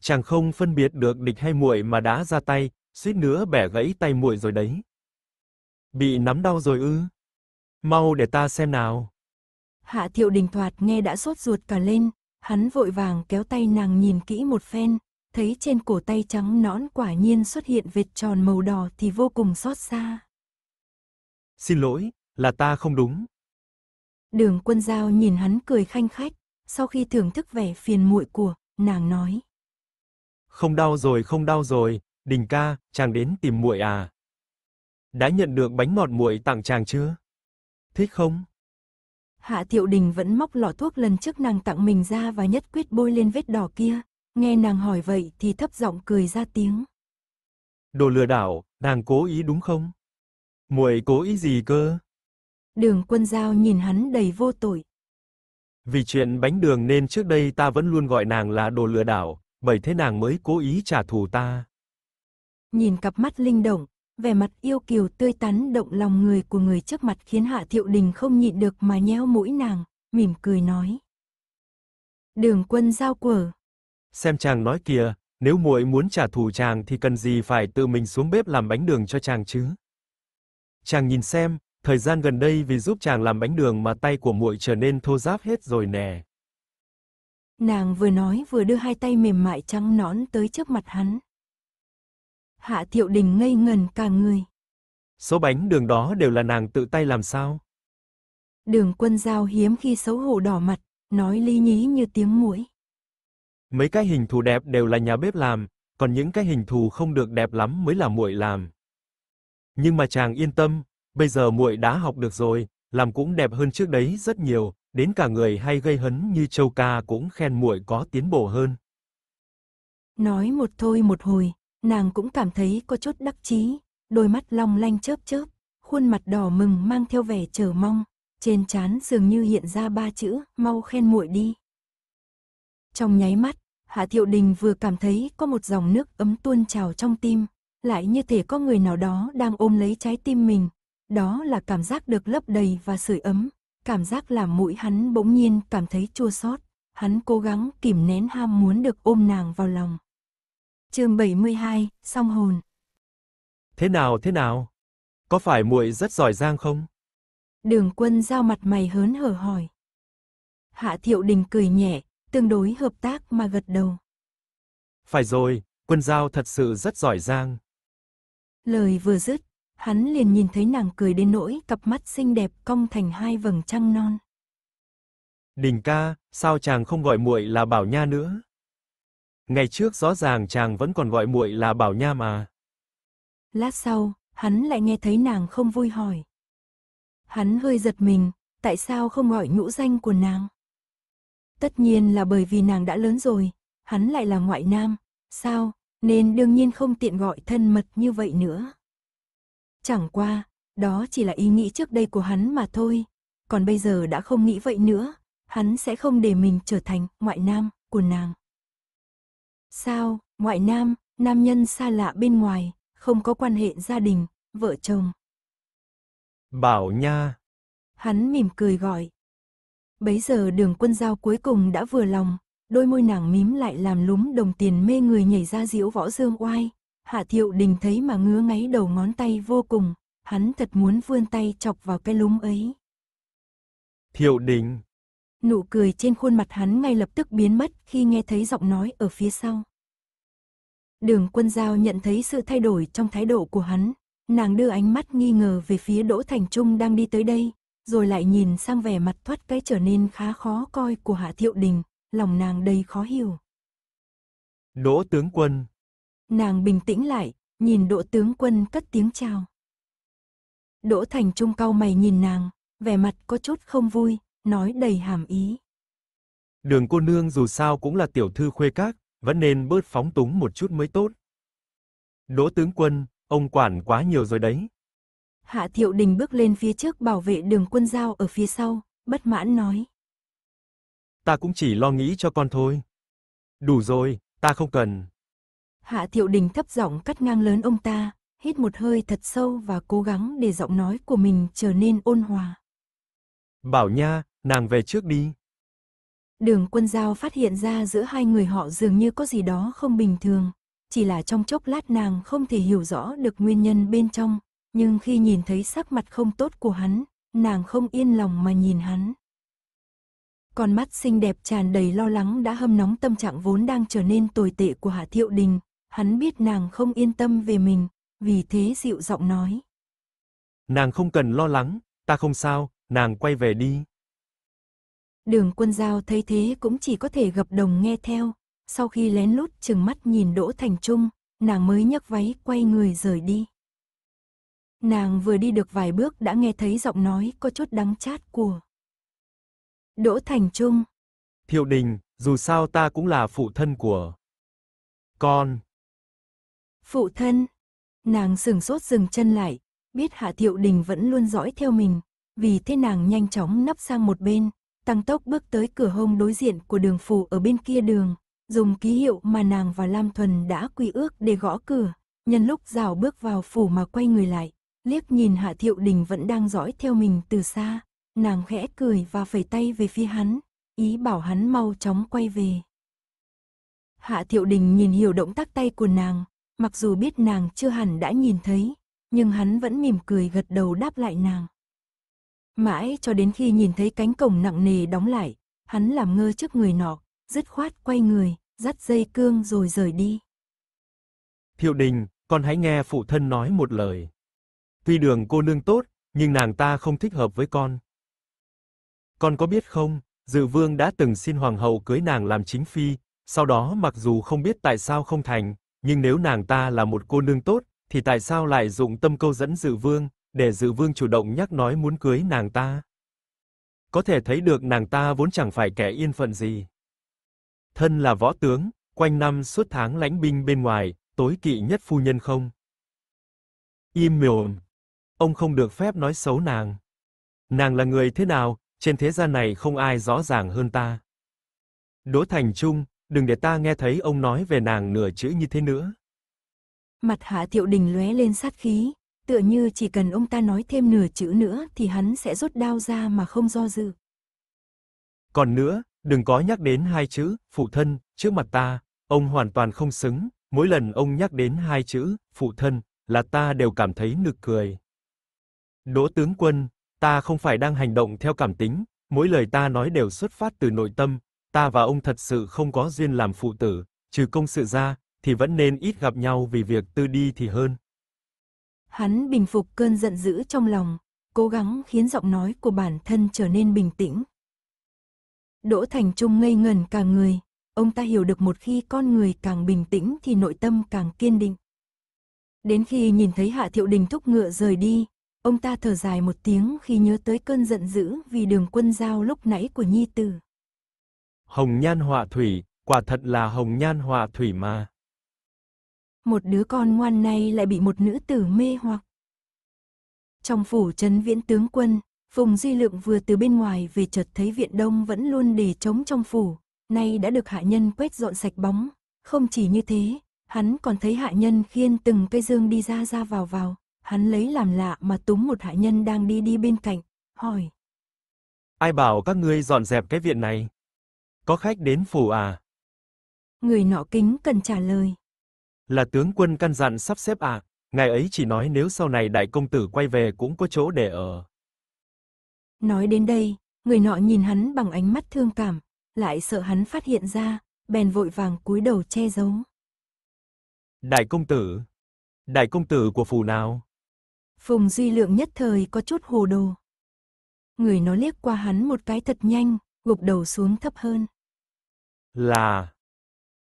Speaker 2: Chàng không phân biệt được địch hay muội mà đã ra tay, suýt nữa bẻ gãy tay muội rồi đấy. Bị nắm đau rồi ư? Mau để ta xem nào.
Speaker 1: Hạ Thiệu Đình thoạt nghe đã sốt ruột cả lên, hắn vội vàng kéo tay nàng nhìn kỹ một phen, thấy trên cổ tay trắng nõn quả nhiên xuất hiện vệt tròn màu đỏ thì vô cùng xót xa.
Speaker 2: Xin lỗi, là ta không đúng.
Speaker 1: Đường quân giao nhìn hắn cười khanh khách, sau khi thưởng thức vẻ phiền muội của, nàng nói.
Speaker 2: Không đau rồi không đau rồi, đình ca, chàng đến tìm muội à. Đã nhận được bánh ngọt muội tặng chàng chưa? Thích không?
Speaker 1: Hạ Thiệu Đình vẫn móc lọ thuốc lần trước nàng tặng mình ra và nhất quyết bôi lên vết đỏ kia, nghe nàng hỏi vậy thì thấp giọng cười ra tiếng.
Speaker 2: Đồ lừa đảo, nàng cố ý đúng không? Muội cố ý gì cơ?
Speaker 1: Đường quân giao nhìn hắn đầy vô tội.
Speaker 2: Vì chuyện bánh đường nên trước đây ta vẫn luôn gọi nàng là đồ lừa đảo, bởi thế nàng mới cố ý trả thù ta.
Speaker 1: Nhìn cặp mắt linh động, vẻ mặt yêu kiều tươi tắn động lòng người của người trước mặt khiến Hạ Thiệu Đình không nhịn được mà nheo mũi nàng, mỉm cười nói. Đường quân giao quở.
Speaker 2: Xem chàng nói kìa, nếu muội muốn trả thù chàng thì cần gì phải tự mình xuống bếp làm bánh đường cho chàng chứ? Chàng nhìn xem, thời gian gần đây vì giúp chàng làm bánh đường mà tay của muội trở nên thô ráp hết rồi nè.
Speaker 1: Nàng vừa nói vừa đưa hai tay mềm mại trắng nõn tới trước mặt hắn. Hạ Thiệu Đình ngây ngần cả người.
Speaker 2: Số bánh đường đó đều là nàng tự tay làm sao?
Speaker 1: Đường quân giao hiếm khi xấu hổ đỏ mặt, nói ly nhí như tiếng mũi.
Speaker 2: Mấy cái hình thù đẹp đều là nhà bếp làm, còn những cái hình thù không được đẹp lắm mới là muội làm. Nhưng mà chàng yên tâm, bây giờ muội đã học được rồi, làm cũng đẹp hơn trước đấy rất nhiều, đến cả người hay gây hấn như Châu ca cũng khen muội có tiến bộ hơn.
Speaker 1: Nói một thôi một hồi, nàng cũng cảm thấy có chút đắc chí, đôi mắt long lanh chớp chớp, khuôn mặt đỏ mừng mang theo vẻ chờ mong, trên trán dường như hiện ra ba chữ, mau khen muội đi. Trong nháy mắt, Hạ Thiệu Đình vừa cảm thấy có một dòng nước ấm tuôn trào trong tim, lại như thể có người nào đó đang ôm lấy trái tim mình. Đó là cảm giác được lấp đầy và sưởi ấm, cảm giác làm mũi hắn bỗng nhiên cảm thấy chua xót. Hắn cố gắng kìm nén ham muốn được ôm nàng vào lòng. Chương 72, song hồn.
Speaker 2: Thế nào thế nào? Có phải muội rất giỏi giang không?
Speaker 1: Đường Quân giao mặt mày hớn hở hỏi. Hạ Thiệu Đình cười nhẹ, tương đối hợp tác mà gật đầu.
Speaker 2: Phải rồi, Quân giao thật sự rất giỏi giang.
Speaker 1: Lời vừa dứt, hắn liền nhìn thấy nàng cười đến nỗi cặp mắt xinh đẹp cong thành hai vầng trăng non.
Speaker 2: Đình ca, sao chàng không gọi muội là Bảo Nha nữa? Ngày trước rõ ràng chàng vẫn còn gọi muội là Bảo Nha mà.
Speaker 1: Lát sau, hắn lại nghe thấy nàng không vui hỏi. Hắn hơi giật mình, tại sao không gọi nhũ danh của nàng? Tất nhiên là bởi vì nàng đã lớn rồi, hắn lại là ngoại nam, sao, nên đương nhiên không tiện gọi thân mật như vậy nữa. Chẳng qua, đó chỉ là ý nghĩ trước đây của hắn mà thôi, còn bây giờ đã không nghĩ vậy nữa, hắn sẽ không để mình trở thành ngoại nam của nàng. Sao, ngoại nam, nam nhân xa lạ bên ngoài, không có quan hệ gia đình, vợ chồng.
Speaker 2: Bảo nha.
Speaker 1: Hắn mỉm cười gọi. Bấy giờ đường quân giao cuối cùng đã vừa lòng, đôi môi nàng mím lại làm lúm đồng tiền mê người nhảy ra diễu võ dương oai. Hạ thiệu đình thấy mà ngứa ngáy đầu ngón tay vô cùng, hắn thật muốn vươn tay chọc vào cái lúm ấy.
Speaker 2: Thiệu đình.
Speaker 1: Nụ cười trên khuôn mặt hắn ngay lập tức biến mất khi nghe thấy giọng nói ở phía sau. Đường quân giao nhận thấy sự thay đổi trong thái độ của hắn, nàng đưa ánh mắt nghi ngờ về phía Đỗ Thành Trung đang đi tới đây, rồi lại nhìn sang vẻ mặt thoát cái trở nên khá khó coi của Hạ Thiệu Đình, lòng nàng đầy khó hiểu.
Speaker 2: Đỗ tướng quân.
Speaker 1: Nàng bình tĩnh lại, nhìn Đỗ tướng quân cất tiếng chào. Đỗ Thành Trung cau mày nhìn nàng, vẻ mặt có chút không vui, nói đầy hàm ý.
Speaker 2: Đường cô nương dù sao cũng là tiểu thư khuê các, vẫn nên bớt phóng túng một chút mới tốt. Đỗ tướng quân, ông quản quá nhiều rồi đấy.
Speaker 1: Hạ Thiệu Đình bước lên phía trước bảo vệ đường quân giao ở phía sau, bất mãn nói.
Speaker 2: Ta cũng chỉ lo nghĩ cho con thôi. Đủ rồi, ta không cần.
Speaker 1: Hạ Thiệu Đình thấp giọng cắt ngang lớn ông ta, hít một hơi thật sâu và cố gắng để giọng nói của mình trở nên ôn hòa.
Speaker 2: Bảo nha, nàng về trước đi.
Speaker 1: Đường quân giao phát hiện ra giữa hai người họ dường như có gì đó không bình thường, chỉ là trong chốc lát nàng không thể hiểu rõ được nguyên nhân bên trong, nhưng khi nhìn thấy sắc mặt không tốt của hắn, nàng không yên lòng mà nhìn hắn. Con mắt xinh đẹp tràn đầy lo lắng đã hâm nóng tâm trạng vốn đang trở nên tồi tệ của Hạ Thiệu Đình, hắn biết nàng không yên tâm về mình, vì thế dịu giọng nói.
Speaker 2: Nàng không cần lo lắng, ta không sao, nàng quay về đi.
Speaker 1: Đường quân giao thấy thế cũng chỉ có thể gập đồng nghe theo, sau khi lén lút chừng mắt nhìn Đỗ Thành Trung, nàng mới nhấc váy quay người rời đi. Nàng vừa đi được vài bước đã nghe thấy giọng nói có chút đắng chát của Đỗ Thành Trung.
Speaker 2: Thiệu Đình, dù sao ta cũng là phụ thân của con.
Speaker 1: Phụ thân. Nàng sừng sốt dừng chân lại, biết Hạ Thiệu Đình vẫn luôn dõi theo mình, vì thế nàng nhanh chóng nấp sang một bên, tăng tốc bước tới cửa hông đối diện của đường phủ ở bên kia đường, dùng ký hiệu mà nàng và Lam Thuần đã quy ước để gõ cửa, nhân lúc rào bước vào phủ mà quay người lại, liếc nhìn Hạ Thiệu Đình vẫn đang dõi theo mình từ xa, nàng khẽ cười và phẩy tay về phía hắn, ý bảo hắn mau chóng quay về. Hạ Thiệu Đình nhìn hiểu động tác tay của nàng, mặc dù biết nàng chưa hẳn đã nhìn thấy, nhưng hắn vẫn mỉm cười gật đầu đáp lại nàng. Mãi cho đến khi nhìn thấy cánh cổng nặng nề đóng lại, hắn làm ngơ trước người nọ, dứt khoát quay người, dắt dây cương rồi rời đi.
Speaker 2: Thiệu đình, con hãy nghe phụ thân nói một lời. Tuy đường cô nương tốt, nhưng nàng ta không thích hợp với con. Con có biết không, dự vương đã từng xin hoàng hậu cưới nàng làm chính phi, sau đó mặc dù không biết tại sao không thành, nhưng nếu nàng ta là một cô nương tốt, thì tại sao lại dụng tâm câu dẫn dự vương, để dự vương chủ động nhắc nói muốn cưới nàng ta? Có thể thấy được nàng ta vốn chẳng phải kẻ yên phận gì. Thân là võ tướng, quanh năm suốt tháng lãnh binh bên ngoài, tối kỵ nhất phu nhân không? Im mồm. Ông không được phép nói xấu nàng. Nàng là người thế nào, trên thế gian này không ai rõ ràng hơn ta. Đỗ Thành Trung, đừng để ta nghe thấy ông nói về nàng nửa chữ như thế nữa.
Speaker 1: Mặt Hạ Thiệu Đình lóe lên sát khí, tựa như chỉ cần ông ta nói thêm nửa chữ nữa thì hắn sẽ rút đao ra mà không do dự.
Speaker 2: Còn nữa, đừng có nhắc đến hai chữ, phụ thân, trước mặt ta, ông hoàn toàn không xứng, mỗi lần ông nhắc đến hai chữ, phụ thân, là ta đều cảm thấy nực cười. Đỗ tướng quân, ta không phải đang hành động theo cảm tính, mỗi lời ta nói đều xuất phát từ nội tâm, ta và ông thật sự không có duyên làm phụ tử, trừ công sự ra, thì vẫn nên ít gặp nhau vì việc tư đi thì hơn.
Speaker 1: Hắn bình phục cơn giận dữ trong lòng, cố gắng khiến giọng nói của bản thân trở nên bình tĩnh. Đỗ Thành Trung ngây ngẩn cả người, ông ta hiểu được một khi con người càng bình tĩnh thì nội tâm càng kiên định. Đến khi nhìn thấy Hạ Thiệu Đình thúc ngựa rời đi, ông ta thở dài một tiếng khi nhớ tới cơn giận dữ vì đường quân giao lúc nãy của Nhi Tử.
Speaker 2: Hồng nhan họa thủy, quả thật là hồng nhan họa thủy mà.
Speaker 1: Một đứa con ngoan này lại bị một nữ tử mê hoặc. Trong phủ trấn viễn tướng quân, Phùng Duy Lượng vừa từ bên ngoài về chợt thấy viện đông vẫn luôn để trống trong phủ, nay đã được hạ nhân quét dọn sạch bóng. Không chỉ như thế, hắn còn thấy hạ nhân khiên từng cây dương đi ra ra vào vào, hắn lấy làm lạ mà túm một hạ nhân đang đi đi bên cạnh, hỏi.
Speaker 2: Ai bảo các ngươi dọn dẹp cái viện này? Có khách đến phủ à?
Speaker 1: Người nọ kính cần trả lời.
Speaker 2: Là tướng quân căn dặn sắp xếp à? Ngài ấy chỉ nói nếu sau này đại công tử quay về cũng có chỗ để ở.
Speaker 1: Nói đến đây, người nọ nhìn hắn bằng ánh mắt thương cảm, lại sợ hắn phát hiện ra, bèn vội vàng cúi đầu che giấu.
Speaker 2: Đại công tử? Đại công tử của phủ nào?
Speaker 1: Phùng Duy Lượng nhất thời có chút hồ đồ. Người nó liếc qua hắn một cái thật nhanh, gục đầu xuống thấp hơn.
Speaker 2: Là...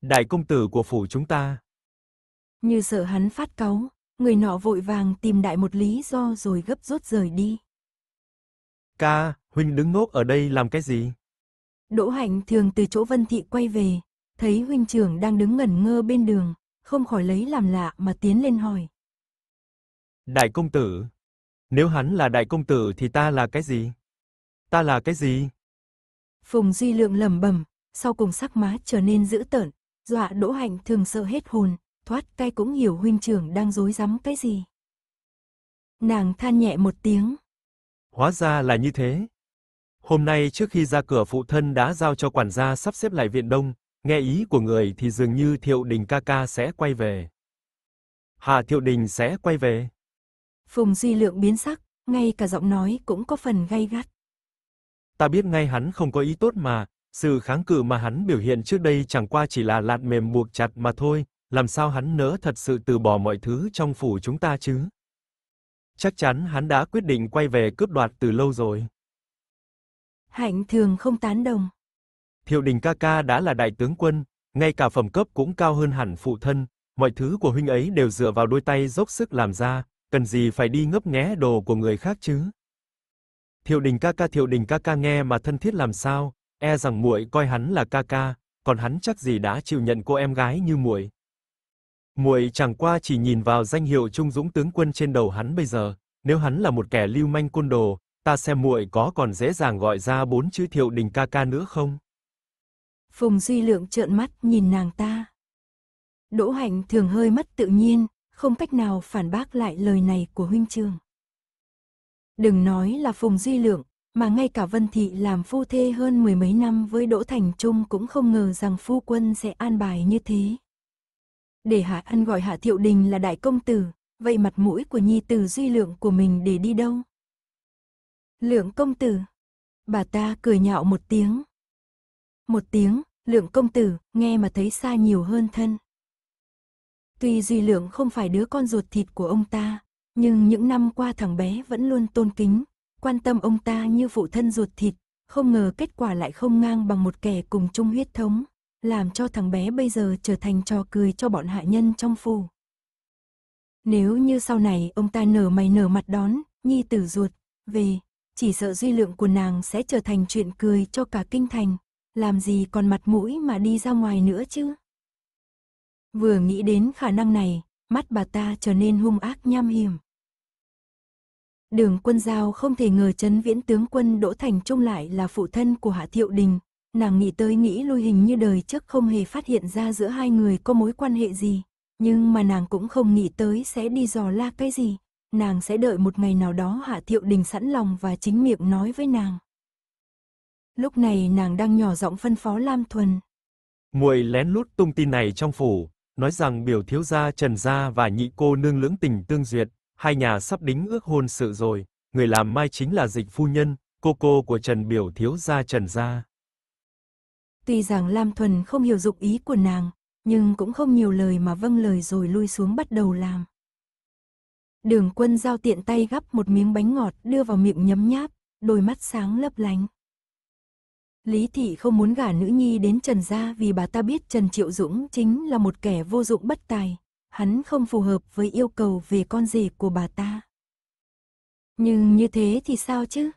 Speaker 2: Đại công tử của phủ chúng ta.
Speaker 1: Như sợ hắn phát cáu, người nọ vội vàng tìm đại một lý do rồi gấp rút rời đi.
Speaker 2: Ca, huynh đứng ngốc ở đây làm cái gì?
Speaker 1: Đỗ Hạnh thường từ chỗ Vân Thị quay về, thấy huynh trưởng đang đứng ngẩn ngơ bên đường, không khỏi lấy làm lạ mà tiến lên hỏi.
Speaker 2: Đại công tử. Nếu hắn là đại công tử thì ta là cái gì? Ta là cái gì?
Speaker 1: Phùng Duy Lượng lẩm bẩm, sau cùng sắc má trở nên dữ tợn, dọa Đỗ Hạnh thường sợ hết hồn, thoát cay cũng hiểu huynh trưởng đang dối rắm cái gì. Nàng than nhẹ một tiếng.
Speaker 2: Hóa ra là như thế. Hôm nay trước khi ra cửa phụ thân đã giao cho quản gia sắp xếp lại viện đông, nghe ý của người thì dường như Thiệu Đình ca ca sẽ quay về. Hà Thiệu Đình sẽ quay về.
Speaker 1: Phùng Duy Lượng biến sắc, ngay cả giọng nói cũng có phần gay gắt.
Speaker 2: Ta biết ngay hắn không có ý tốt mà, sự kháng cự mà hắn biểu hiện trước đây chẳng qua chỉ là lạt mềm buộc chặt mà thôi, làm sao hắn nỡ thật sự từ bỏ mọi thứ trong phủ chúng ta chứ? Chắc chắn hắn đã quyết định quay về cướp đoạt từ lâu rồi.
Speaker 1: Hạnh thường không tán đồng.
Speaker 2: Thiệu đình ca ca đã là đại tướng quân, ngay cả phẩm cấp cũng cao hơn hẳn phụ thân, mọi thứ của huynh ấy đều dựa vào đôi tay dốc sức làm ra, cần gì phải đi ngấp nghé đồ của người khác chứ? Thiệu đình ca ca thiệu đình ca ca nghe mà thân thiết làm sao, e rằng muội coi hắn là ca ca, còn hắn chắc gì đã chịu nhận cô em gái như muội. Muội chẳng qua chỉ nhìn vào danh hiệu trung dũng tướng quân trên đầu hắn bây giờ, nếu hắn là một kẻ lưu manh côn đồ, ta xem muội có còn dễ dàng gọi ra bốn chữ thiệu đình ca ca nữa không?
Speaker 1: Phùng Duy Lượng trợn mắt nhìn nàng ta. Đỗ Hạnh thường hơi mất tự nhiên, không cách nào phản bác lại lời này của huynh trường. Đừng nói là Phùng Duy Lượng, mà ngay cả Vân Thị làm phu thê hơn mười mấy năm với Đỗ Thành Trung cũng không ngờ rằng phu quân sẽ an bài như thế. Để Hạ Ân gọi Hạ Thiệu Đình là đại công tử, vậy mặt mũi của nhi tử Duy Lượng của mình để đi đâu? Lượng công tử. Bà ta cười nhạo một tiếng. Một tiếng, lượng công tử, nghe mà thấy xa nhiều hơn thân. Tuy Duy Lượng không phải đứa con ruột thịt của ông ta, nhưng những năm qua thằng bé vẫn luôn tôn kính, quan tâm ông ta như phụ thân ruột thịt, không ngờ kết quả lại không ngang bằng một kẻ cùng chung huyết thống, làm cho thằng bé bây giờ trở thành trò cười cho bọn hạ nhân trong phủ. Nếu như sau này ông ta nở mày nở mặt đón, nhi tử ruột, về, chỉ sợ duy lượng của nàng sẽ trở thành chuyện cười cho cả kinh thành, làm gì còn mặt mũi mà đi ra ngoài nữa chứ. Vừa nghĩ đến khả năng này, mắt bà ta trở nên hung ác nham hiểm. Đường quân giao không thể ngờ chấn viễn tướng quân Đỗ Thành Trung lại là phụ thân của Hạ Thiệu Đình, nàng nghĩ tới nghĩ lui hình như đời trước không hề phát hiện ra giữa hai người có mối quan hệ gì, nhưng mà nàng cũng không nghĩ tới sẽ đi dò la cái gì, nàng sẽ đợi một ngày nào đó Hạ Thiệu Đình sẵn lòng và chính miệng nói với nàng. Lúc này nàng đang nhỏ giọng phân phó Lam Thuần.
Speaker 2: Muội lén lút tung tin này trong phủ, nói rằng biểu thiếu gia Trần gia và nhị cô nương lưỡng tình tương duyệt, hai nhà sắp đính ước hôn sự rồi, người làm mai chính là dịch phu nhân, cô cô của Trần biểu thiếu gia Trần gia.
Speaker 1: Tuy rằng Lam Thuần không hiểu dục ý của nàng, nhưng cũng không nhiều lời mà vâng lời rồi lui xuống bắt đầu làm. Đường quân giao tiện tay gắp một miếng bánh ngọt đưa vào miệng nhấm nháp, đôi mắt sáng lấp lánh. Lý Thị không muốn gả nữ nhi đến Trần Gia vì bà ta biết Trần Triệu Dũng chính là một kẻ vô dụng bất tài, hắn không phù hợp với yêu cầu về con rể của bà ta. Nhưng như thế thì sao chứ?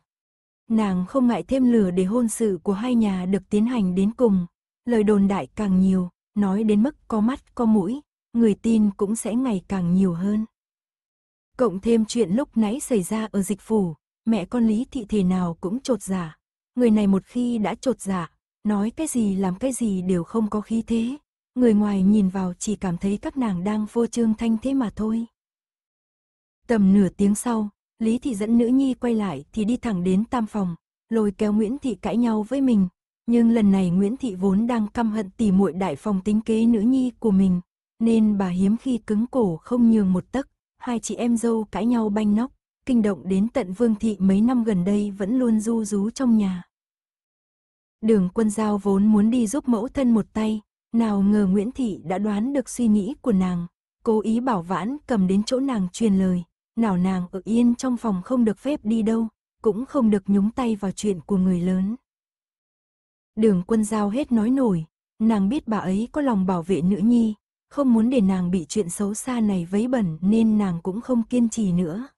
Speaker 1: Nàng không ngại thêm lửa để hôn sự của hai nhà được tiến hành đến cùng, lời đồn đại càng nhiều, nói đến mức có mắt có mũi, người tin cũng sẽ ngày càng nhiều hơn. Cộng thêm chuyện lúc nãy xảy ra ở dịch phủ, mẹ con Lý Thị thể nào cũng trột giả. Người này một khi đã trột giả, nói cái gì làm cái gì đều không có khí thế. Người ngoài nhìn vào chỉ cảm thấy các nàng đang vô trương thanh thế mà thôi. Tầm nửa tiếng sau, Lý Thị dẫn nữ nhi quay lại thì đi thẳng đến tam phòng, lôi kéo Nguyễn Thị cãi nhau với mình. Nhưng lần này Nguyễn Thị vốn đang căm hận tỉ muội đại phòng tính kế nữ nhi của mình, nên bà hiếm khi cứng cổ không nhường một tấc, hai chị em dâu cãi nhau banh nóc, kinh động đến tận Vương Thị mấy năm gần đây vẫn luôn du rú trong nhà. Đường quân giao vốn muốn đi giúp mẫu thân một tay, nào ngờ Nguyễn Thị đã đoán được suy nghĩ của nàng, cố ý bảo vãn cầm đến chỗ nàng truyền lời, nào nàng ở yên trong phòng không được phép đi đâu, cũng không được nhúng tay vào chuyện của người lớn. Đường quân giao hết nói nổi, nàng biết bà ấy có lòng bảo vệ nữ nhi, không muốn để nàng bị chuyện xấu xa này vấy bẩn nên nàng cũng không kiên trì nữa.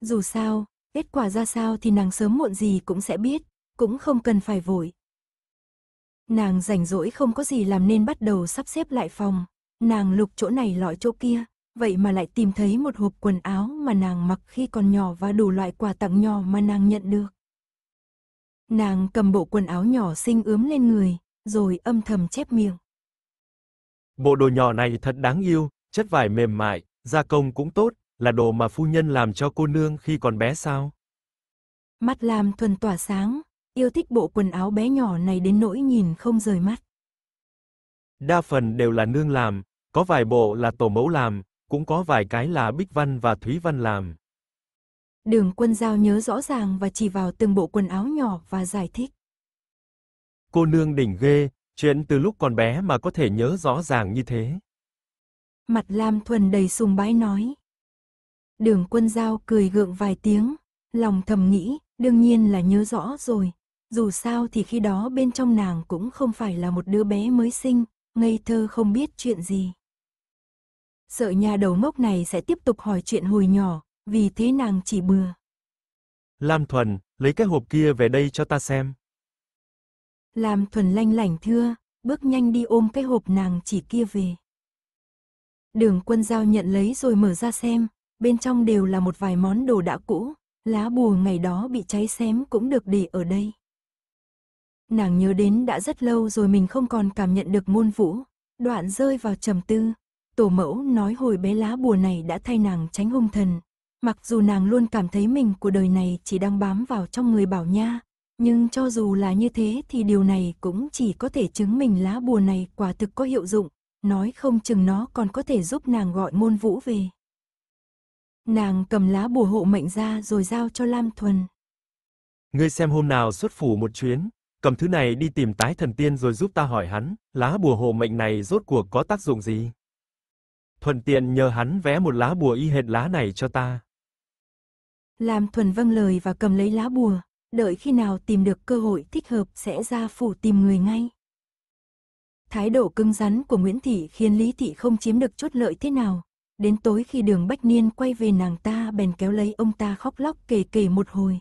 Speaker 1: Dù sao, kết quả ra sao thì nàng sớm muộn gì cũng sẽ biết, cũng không cần phải vội. Nàng rảnh rỗi không có gì làm nên bắt đầu sắp xếp lại phòng, nàng lục chỗ này lọi chỗ kia, vậy mà lại tìm thấy một hộp quần áo mà nàng mặc khi còn nhỏ và đủ loại quà tặng nhỏ mà nàng nhận được. Nàng cầm bộ quần áo nhỏ xinh ướm lên người, rồi âm thầm chép miệng.
Speaker 2: Bộ đồ nhỏ này thật đáng yêu, chất vải mềm mại, gia công cũng tốt, là đồ mà phu nhân làm cho cô nương khi còn bé sao?
Speaker 1: Mắt Lam thuần tỏa sáng, yêu thích bộ quần áo bé nhỏ này đến nỗi nhìn không rời mắt.
Speaker 2: Đa phần đều là nương làm, có vài bộ là tổ mẫu làm, cũng có vài cái là Bích Văn và Thúy Văn làm.
Speaker 1: Đường quân giao nhớ rõ ràng và chỉ vào từng bộ quần áo nhỏ và giải thích.
Speaker 2: Cô nương đỉnh ghê, chuyện từ lúc còn bé mà có thể nhớ rõ ràng như thế.
Speaker 1: Mặt Lam Thuần đầy sùng bái nói. Đường quân giao cười gượng vài tiếng, lòng thầm nghĩ, đương nhiên là nhớ rõ rồi. Dù sao thì khi đó bên trong nàng cũng không phải là một đứa bé mới sinh, ngây thơ không biết chuyện gì. Sợ nhà đầu ngốc này sẽ tiếp tục hỏi chuyện hồi nhỏ, vì thế nàng chỉ bừa.
Speaker 2: Lam Thuần, lấy cái hộp kia về đây cho ta xem.
Speaker 1: Lam Thuần lanh lảnh thưa, bước nhanh đi ôm cái hộp nàng chỉ kia về. Đường quân giao nhận lấy rồi mở ra xem, bên trong đều là một vài món đồ đã cũ, lá bùa ngày đó bị cháy xém cũng được để ở đây. Nàng nhớ đến đã rất lâu rồi mình không còn cảm nhận được môn vũ, đoạn rơi vào trầm tư. Tổ mẫu nói hồi bé lá bùa này đã thay nàng tránh hung thần. Mặc dù nàng luôn cảm thấy mình của đời này chỉ đang bám vào trong người bảo nha, nhưng cho dù là như thế thì điều này cũng chỉ có thể chứng minh lá bùa này quả thực có hiệu dụng, nói không chừng nó còn có thể giúp nàng gọi môn vũ về. Nàng cầm lá bùa hộ mệnh ra rồi giao cho Lam Thuần.
Speaker 2: Ngươi xem hôm nào xuất phủ một chuyến, cầm thứ này đi tìm tái thần tiên rồi giúp ta hỏi hắn, lá bùa hộ mệnh này rốt cuộc có tác dụng gì? Thuận tiện nhờ hắn vẽ một lá bùa y hệt lá này cho ta.
Speaker 1: Lam Thuần vâng lời và cầm lấy lá bùa, đợi khi nào tìm được cơ hội thích hợp sẽ ra phủ tìm người ngay. Thái độ cứng rắn của Nguyễn Thị khiến Lý Thị không chiếm được chút lợi thế nào. Đến tối khi đường Bách Niên quay về nàng ta bèn kéo lấy ông ta khóc lóc kể kể một hồi.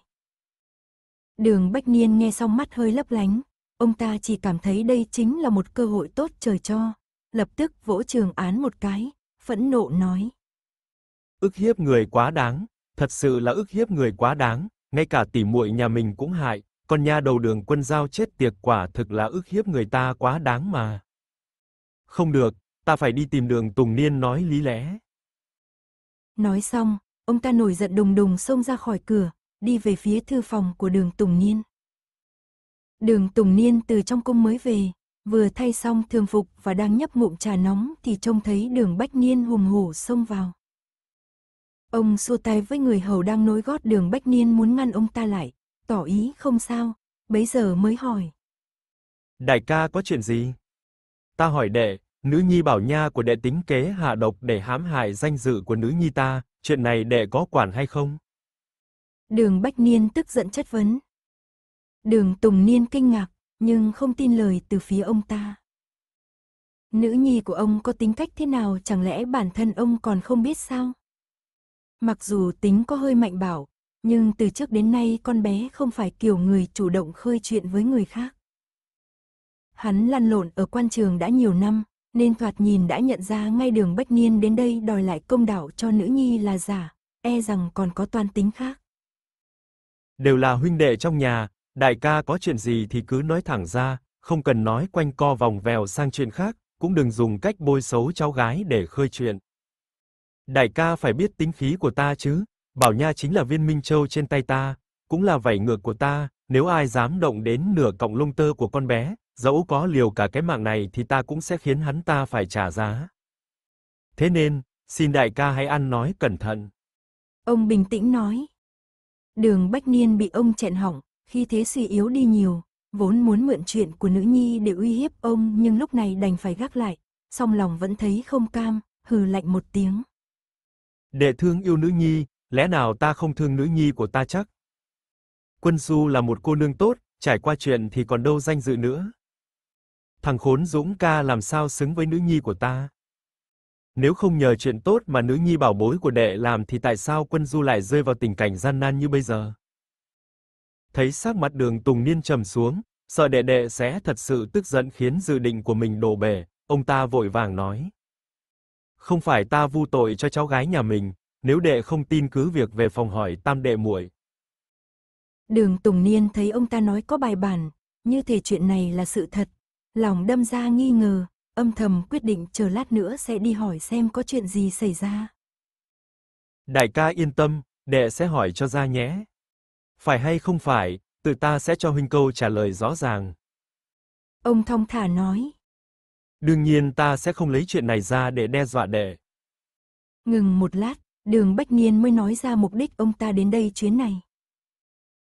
Speaker 1: Đường Bách Niên nghe xong mắt hơi lấp lánh, ông ta chỉ cảm thấy đây chính là một cơ hội tốt trời cho, lập tức vỗ trường án một cái, phẫn nộ nói.
Speaker 2: Ức hiếp người quá đáng, thật sự là ức hiếp người quá đáng, ngay cả tỉ muội nhà mình cũng hại, còn nhà đầu đường quân giao chết tiệt quả thực là ức hiếp người ta quá đáng mà. Không được, ta phải đi tìm đường Tùng Niên nói lý lẽ.
Speaker 1: Nói xong, ông ta nổi giận đùng đùng xông ra khỏi cửa, đi về phía thư phòng của đường Tùng Niên. Đường Tùng Niên từ trong cung mới về, vừa thay xong thường phục và đang nhấp ngụm trà nóng thì trông thấy đường Bách Niên hùng hổ xông vào. Ông xua tay với người hầu đang nối gót đường Bách Niên muốn ngăn ông ta lại, tỏ ý không sao, bấy giờ mới hỏi.
Speaker 2: Đại ca có chuyện gì? Ta hỏi đệ, nữ nhi bảo nha của đệ tính kế hạ độc để hãm hại danh dự của nữ nhi ta, chuyện này đệ có quản hay không?
Speaker 1: Đường Bách Niên tức giận chất vấn. Đường Tùng Niên kinh ngạc, nhưng không tin lời từ phía ông ta. Nữ nhi của ông có tính cách thế nào chẳng lẽ bản thân ông còn không biết sao? Mặc dù tính có hơi mạnh bảo, nhưng từ trước đến nay con bé không phải kiểu người chủ động khơi chuyện với người khác. Hắn lăn lộn ở quan trường đã nhiều năm, nên thoạt nhìn đã nhận ra ngay đường Bách Niên đến đây đòi lại công đạo cho nữ nhi là giả, e rằng còn có toan tính khác.
Speaker 2: Đều là huynh đệ trong nhà, đại ca có chuyện gì thì cứ nói thẳng ra, không cần nói quanh co vòng vèo sang chuyện khác, cũng đừng dùng cách bôi xấu cháu gái để khơi chuyện. Đại ca phải biết tính khí của ta chứ, Bảo Nha chính là viên minh châu trên tay ta, cũng là vảy ngược của ta, nếu ai dám động đến nửa cọng lông tơ của con bé, dẫu có liều cả cái mạng này thì ta cũng sẽ khiến hắn ta phải trả giá. Thế nên, xin đại ca hãy ăn nói cẩn thận.
Speaker 1: Ông bình tĩnh nói. Đường Bách Niên bị ông chẹn hỏng, khi thế suy yếu đi nhiều, vốn muốn mượn chuyện của nữ nhi để uy hiếp ông nhưng lúc này đành phải gác lại, song lòng vẫn thấy không cam, hừ lạnh một tiếng.
Speaker 2: Đệ thương yêu nữ nhi, lẽ nào ta không thương nữ nhi của ta chắc? Quân Du là một cô nương tốt, trải qua chuyện thì còn đâu danh dự nữa. Thằng khốn Dũng ca làm sao xứng với nữ nhi của ta? Nếu không nhờ chuyện tốt mà nữ nhi bảo bối của đệ làm thì tại sao quân Du lại rơi vào tình cảnh gian nan như bây giờ? Thấy sắc mặt đường Tùng Niên trầm xuống, sợ đệ đệ sẽ thật sự tức giận khiến dự định của mình đổ bể, ông ta vội vàng nói. Không phải ta vu tội cho cháu gái nhà mình, nếu đệ không tin cứ việc về phòng hỏi tam đệ muội.
Speaker 1: Đường Tùng Niên thấy ông ta nói có bài bản, như thể chuyện này là sự thật, lòng đâm ra nghi ngờ, âm thầm quyết định chờ lát nữa sẽ đi hỏi xem có chuyện gì xảy ra.
Speaker 2: Đại ca yên tâm, đệ sẽ hỏi cho ra nhé. Phải hay không phải, tự ta sẽ cho huynh câu trả lời rõ ràng.
Speaker 1: Ông thong thả nói.
Speaker 2: Đương nhiên ta sẽ không lấy chuyện này ra để đe dọa đệ.
Speaker 1: Ngừng một lát, đường Bách Niên mới nói ra mục đích ông ta đến đây chuyến này.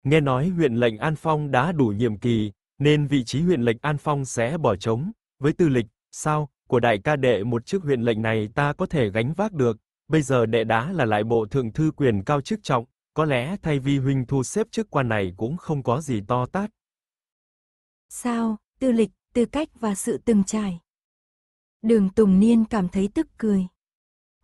Speaker 2: Nghe nói huyện lệnh An Phong đã đủ nhiệm kỳ, nên vị trí huyện lệnh An Phong sẽ bỏ trống. Với tư lịch, sao, của đại ca đệ một chức huyện lệnh này ta có thể gánh vác được, bây giờ đệ đã là lại bộ thượng thư quyền cao chức trọng, có lẽ thay vì huynh thu xếp chức quan này cũng không có gì to tát.
Speaker 1: Sao, tư lịch, tư cách và sự từng trải. Đường Tùng Niên cảm thấy tức cười.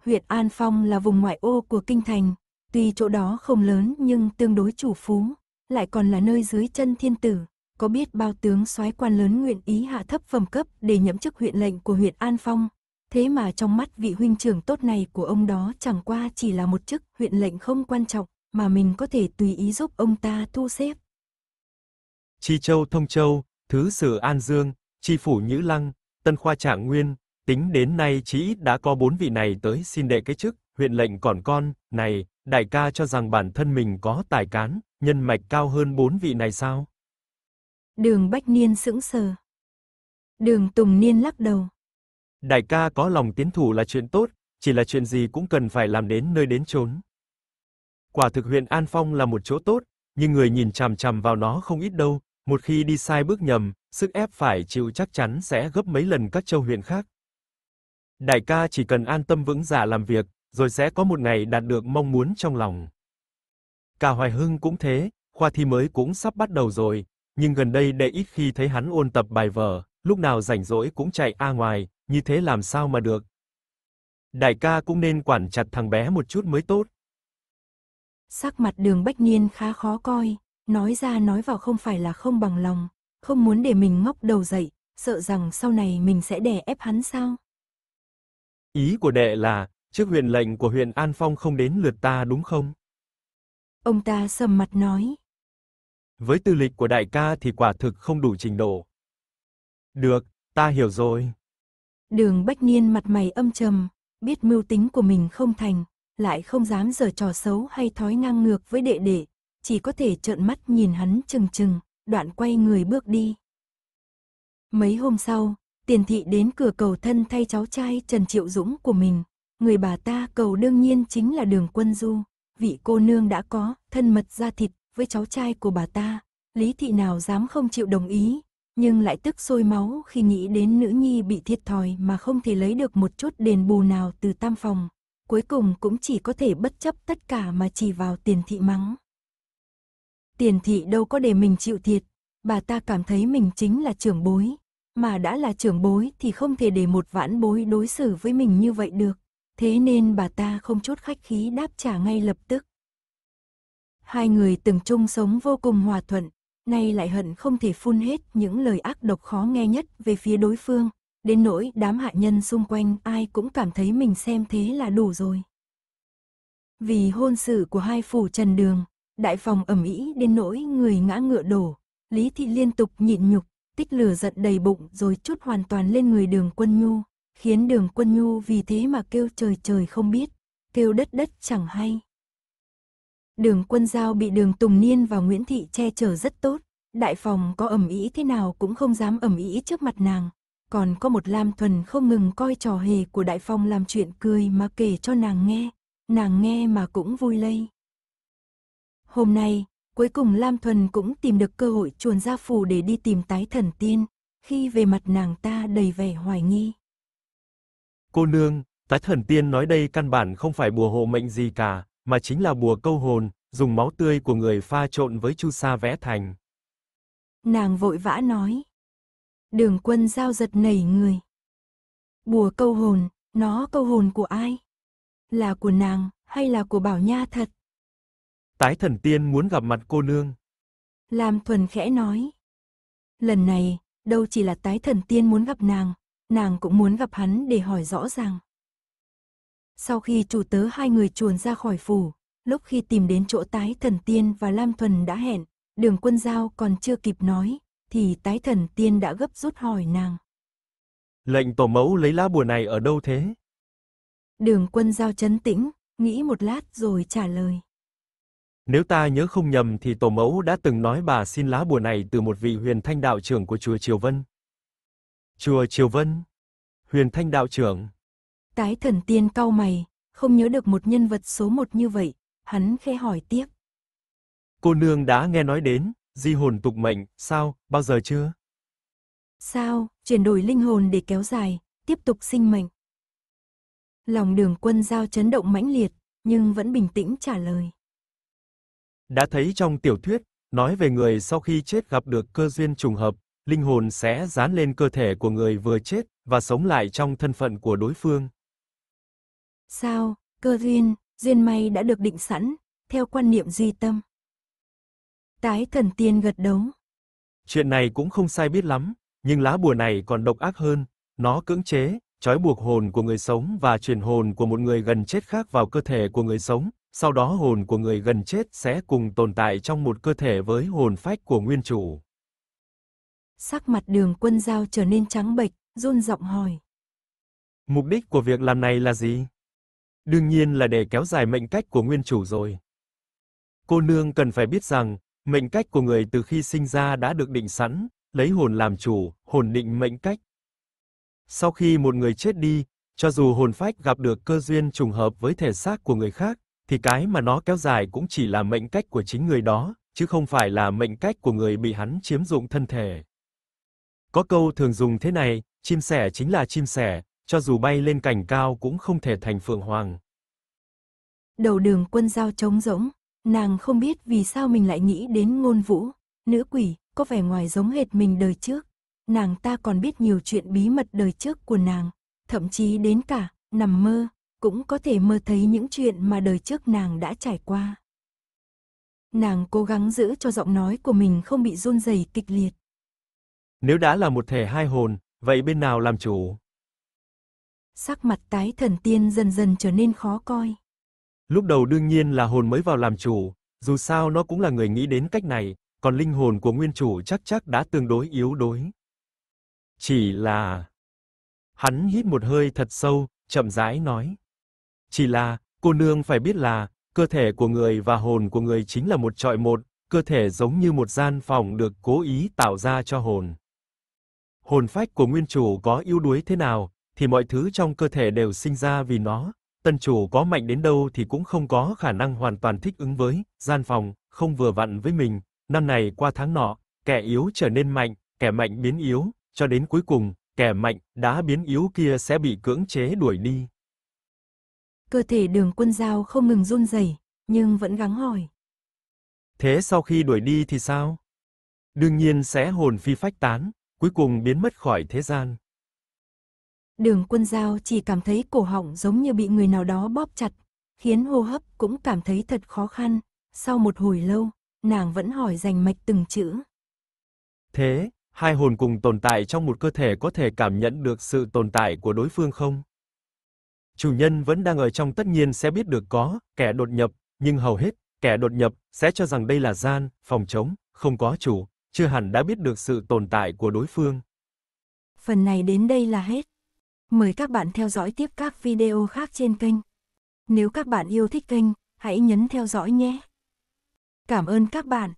Speaker 1: Huyện An Phong là vùng ngoại ô của kinh thành, tuy chỗ đó không lớn nhưng tương đối chủ phú, lại còn là nơi dưới chân thiên tử, có biết bao tướng soái quan lớn nguyện ý hạ thấp phẩm cấp để nhậm chức huyện lệnh của huyện An Phong. Thế mà trong mắt vị huynh trưởng tốt này của ông đó chẳng qua chỉ là một chức huyện lệnh không quan trọng, mà mình có thể tùy ý giúp ông ta thu xếp.
Speaker 2: Chi Châu Thông Châu, Thứ Sử An Dương, Chi Phủ Nhữ Lăng, Tân Khoa Trạng Nguyên, tính đến nay chỉ ít đã có bốn vị này tới xin đệ cái chức, huyện lệnh còn con, này, đại ca cho rằng bản thân mình có tài cán, nhân mạch cao hơn bốn vị này sao?
Speaker 1: Đường Bách Niên sững sờ. Đường Tùng Niên lắc đầu.
Speaker 2: Đại ca có lòng tiến thủ là chuyện tốt, chỉ là chuyện gì cũng cần phải làm đến nơi đến chốn. Quả thực huyện An Phong là một chỗ tốt, nhưng người nhìn chằm chằm vào nó không ít đâu, một khi đi sai bước nhầm, sức ép phải chịu chắc chắn sẽ gấp mấy lần các châu huyện khác. Đại ca chỉ cần an tâm vững dạ làm việc, rồi sẽ có một ngày đạt được mong muốn trong lòng. Cả Hoài Hưng cũng thế, khoa thi mới cũng sắp bắt đầu rồi, nhưng gần đây đệ ít khi thấy hắn ôn tập bài vở, lúc nào rảnh rỗi cũng chạy a ngoài, như thế làm sao mà được. Đại ca cũng nên quản chặt thằng bé một chút mới tốt.
Speaker 1: Sắc mặt đường Bách Niên khá khó coi, nói ra nói vào không phải là không bằng lòng, không muốn để mình ngóc đầu dậy, sợ rằng sau này mình sẽ đè ép hắn sao.
Speaker 2: Ý của đệ là, trước huyện lệnh của huyện An Phong không đến lượt ta đúng không?
Speaker 1: Ông ta sầm mặt nói.
Speaker 2: Với tư lịch của đại ca thì quả thực không đủ trình độ. Được, ta hiểu rồi.
Speaker 1: Đường Bách Niên mặt mày âm trầm, biết mưu tính của mình không thành, lại không dám giở trò xấu hay thói ngang ngược với đệ đệ, chỉ có thể trợn mắt nhìn hắn chừng chừng, đoạn quay người bước đi. Mấy hôm sau, tiền thị đến cửa cầu thân thay cháu trai Trần Triệu Dũng của mình, người bà ta cầu đương nhiên chính là đường quân du, vị cô nương đã có, thân mật ra thịt với cháu trai của bà ta, lý thị nào dám không chịu đồng ý, nhưng lại tức sôi máu khi nghĩ đến nữ nhi bị thiệt thòi mà không thể lấy được một chút đền bù nào từ tam phòng, cuối cùng cũng chỉ có thể bất chấp tất cả mà chỉ vào tiền thị mắng. Tiền thị đâu có để mình chịu thiệt, bà ta cảm thấy mình chính là trưởng bối, mà đã là trưởng bối thì không thể để một vãn bối đối xử với mình như vậy được, thế nên bà ta không chút khách khí đáp trả ngay lập tức. Hai người từng chung sống vô cùng hòa thuận, nay lại hận không thể phun hết những lời ác độc khó nghe nhất về phía đối phương, đến nỗi đám hạ nhân xung quanh ai cũng cảm thấy mình xem thế là đủ rồi. Vì hôn sự của hai phủ Trần Đường, Đại phòng ầm ĩ đến nỗi người ngã ngựa đổ, Lý Thị liên tục nhịn nhục, tích lửa giận đầy bụng rồi chút hoàn toàn lên người đường quân nhu, khiến đường quân nhu vì thế mà kêu trời trời không biết, kêu đất đất chẳng hay. Đường quân giao bị đường Tùng Niên và Nguyễn Thị che chở rất tốt, đại phòng có ẩm ý thế nào cũng không dám ẩm ý trước mặt nàng. Còn có một Lam Thuần không ngừng coi trò hề của đại phòng làm chuyện cười mà kể cho nàng nghe, nàng nghe mà cũng vui lây. Hôm nay, cuối cùng Lam Thuần cũng tìm được cơ hội chuồn ra phủ để đi tìm tái thần tiên, khi về mặt nàng ta đầy vẻ hoài nghi.
Speaker 2: Cô nương, tái thần tiên nói đây căn bản không phải bùa hộ mệnh gì cả, mà chính là bùa câu hồn, dùng máu tươi của người pha trộn với chu sa vẽ thành.
Speaker 1: Nàng vội vã nói. Đường quân giao giật nảy người. Bùa câu hồn, nó câu hồn của ai? Là của nàng, hay là của bảo nha thật?
Speaker 2: Tái thần tiên muốn gặp mặt cô nương.
Speaker 1: Lam thuần khẽ nói. Lần này, đâu chỉ là tái thần tiên muốn gặp nàng, nàng cũng muốn gặp hắn để hỏi rõ ràng. Sau khi chủ tớ hai người chuồn ra khỏi phủ, lúc khi tìm đến chỗ tái thần tiên và Lam Thuần đã hẹn, đường quân giao còn chưa kịp nói, thì tái thần tiên đã gấp rút hỏi nàng.
Speaker 2: Lệnh tổ mẫu lấy lá bùa này ở đâu thế?
Speaker 1: Đường quân giao chấn tĩnh, nghĩ một lát rồi trả lời.
Speaker 2: Nếu ta nhớ không nhầm thì tổ mẫu đã từng nói bà xin lá bùa này từ một vị huyền thanh đạo trưởng của chùa Triều Vân. Chùa Triều Vân? Huyền thanh đạo trưởng?
Speaker 1: Tái thần tiên cau mày, không nhớ được một nhân vật số một như vậy, hắn khẽ hỏi tiếp.
Speaker 2: Cô nương đã nghe nói đến, di hồn tục mệnh, sao, bao giờ chưa?
Speaker 1: Sao, chuyển đổi linh hồn để kéo dài, tiếp tục sinh mệnh. Lòng đường quân giao chấn động mãnh liệt, nhưng vẫn bình tĩnh trả lời.
Speaker 2: Đã thấy trong tiểu thuyết, nói về người sau khi chết gặp được cơ duyên trùng hợp, linh hồn sẽ dán lên cơ thể của người vừa chết và sống lại trong thân phận của đối phương.
Speaker 1: Sao, cơ duyên, duyên may đã được định sẵn, theo quan niệm duy tâm. Tái thần tiên gật đầu.
Speaker 2: Chuyện này cũng không sai biết lắm, nhưng lá bùa này còn độc ác hơn, nó cưỡng chế, trói buộc hồn của người sống và truyền hồn của một người gần chết khác vào cơ thể của người sống, sau đó hồn của người gần chết sẽ cùng tồn tại trong một cơ thể với hồn phách của nguyên chủ.
Speaker 1: Sắc mặt đường quân giao trở nên trắng bệch, run giọng hỏi.
Speaker 2: Mục đích của việc làm này là gì? Đương nhiên là để kéo dài mệnh cách của nguyên chủ rồi. Cô nương cần phải biết rằng, mệnh cách của người từ khi sinh ra đã được định sẵn, lấy hồn làm chủ, hồn định mệnh cách. Sau khi một người chết đi, cho dù hồn phách gặp được cơ duyên trùng hợp với thể xác của người khác, thì cái mà nó kéo dài cũng chỉ là mệnh cách của chính người đó, chứ không phải là mệnh cách của người bị hắn chiếm dụng thân thể. Có câu thường dùng thế này, chim sẻ chính là chim sẻ, cho dù bay lên cành cao cũng không thể thành phượng hoàng.
Speaker 1: Đầu đường quân giao trống rỗng, nàng không biết vì sao mình lại nghĩ đến ngôn vũ, nữ quỷ, có vẻ ngoài giống hệt mình đời trước. Nàng ta còn biết nhiều chuyện bí mật đời trước của nàng, thậm chí đến cả, nằm mơ, cũng có thể mơ thấy những chuyện mà đời trước nàng đã trải qua. Nàng cố gắng giữ cho giọng nói của mình không bị run rẩy kịch liệt.
Speaker 2: Nếu đã là một thể hai hồn, vậy bên nào làm chủ?
Speaker 1: Sắc mặt tái thần tiên dần dần trở nên khó coi.
Speaker 2: Lúc đầu đương nhiên là hồn mới vào làm chủ, dù sao nó cũng là người nghĩ đến cách này, còn linh hồn của nguyên chủ chắc chắc đã tương đối yếu đuối. Chỉ là... Hắn hít một hơi thật sâu, chậm rãi nói. Chỉ là, cô nương phải biết là, cơ thể của người và hồn của người chính là một trọi một, cơ thể giống như một gian phòng được cố ý tạo ra cho hồn. Hồn phách của nguyên chủ có yếu đuối thế nào, thì mọi thứ trong cơ thể đều sinh ra vì nó. Tân chủ có mạnh đến đâu thì cũng không có khả năng hoàn toàn thích ứng với, gian phòng, không vừa vặn với mình. Năm này qua tháng nọ, kẻ yếu trở nên mạnh, kẻ mạnh biến yếu, cho đến cuối cùng, kẻ mạnh, đã biến yếu kia sẽ bị cưỡng chế đuổi đi.
Speaker 1: Cơ thể đường quân giao không ngừng run rẩy, nhưng vẫn gắng hỏi.
Speaker 2: Thế sau khi đuổi đi thì sao? Đương nhiên sẽ hồn phi phách tán, cuối cùng biến mất khỏi thế gian.
Speaker 1: Đường quân giao chỉ cảm thấy cổ họng giống như bị người nào đó bóp chặt, khiến hô hấp cũng cảm thấy thật khó khăn. Sau một hồi lâu, nàng vẫn hỏi dành mạch từng chữ.
Speaker 2: Thế, hai hồn cùng tồn tại trong một cơ thể có thể cảm nhận được sự tồn tại của đối phương không? Chủ nhân vẫn đang ở trong tất nhiên sẽ biết được có kẻ đột nhập, nhưng hầu hết, Kẻ đột nhập sẽ cho rằng đây là gian, phòng chống, không có chủ, chưa hẳn đã biết được sự tồn tại của đối phương.
Speaker 1: Phần này đến đây là hết. Mời các bạn theo dõi tiếp các video khác trên kênh. Nếu các bạn yêu thích kênh, hãy nhấn theo dõi nhé. Cảm ơn các bạn.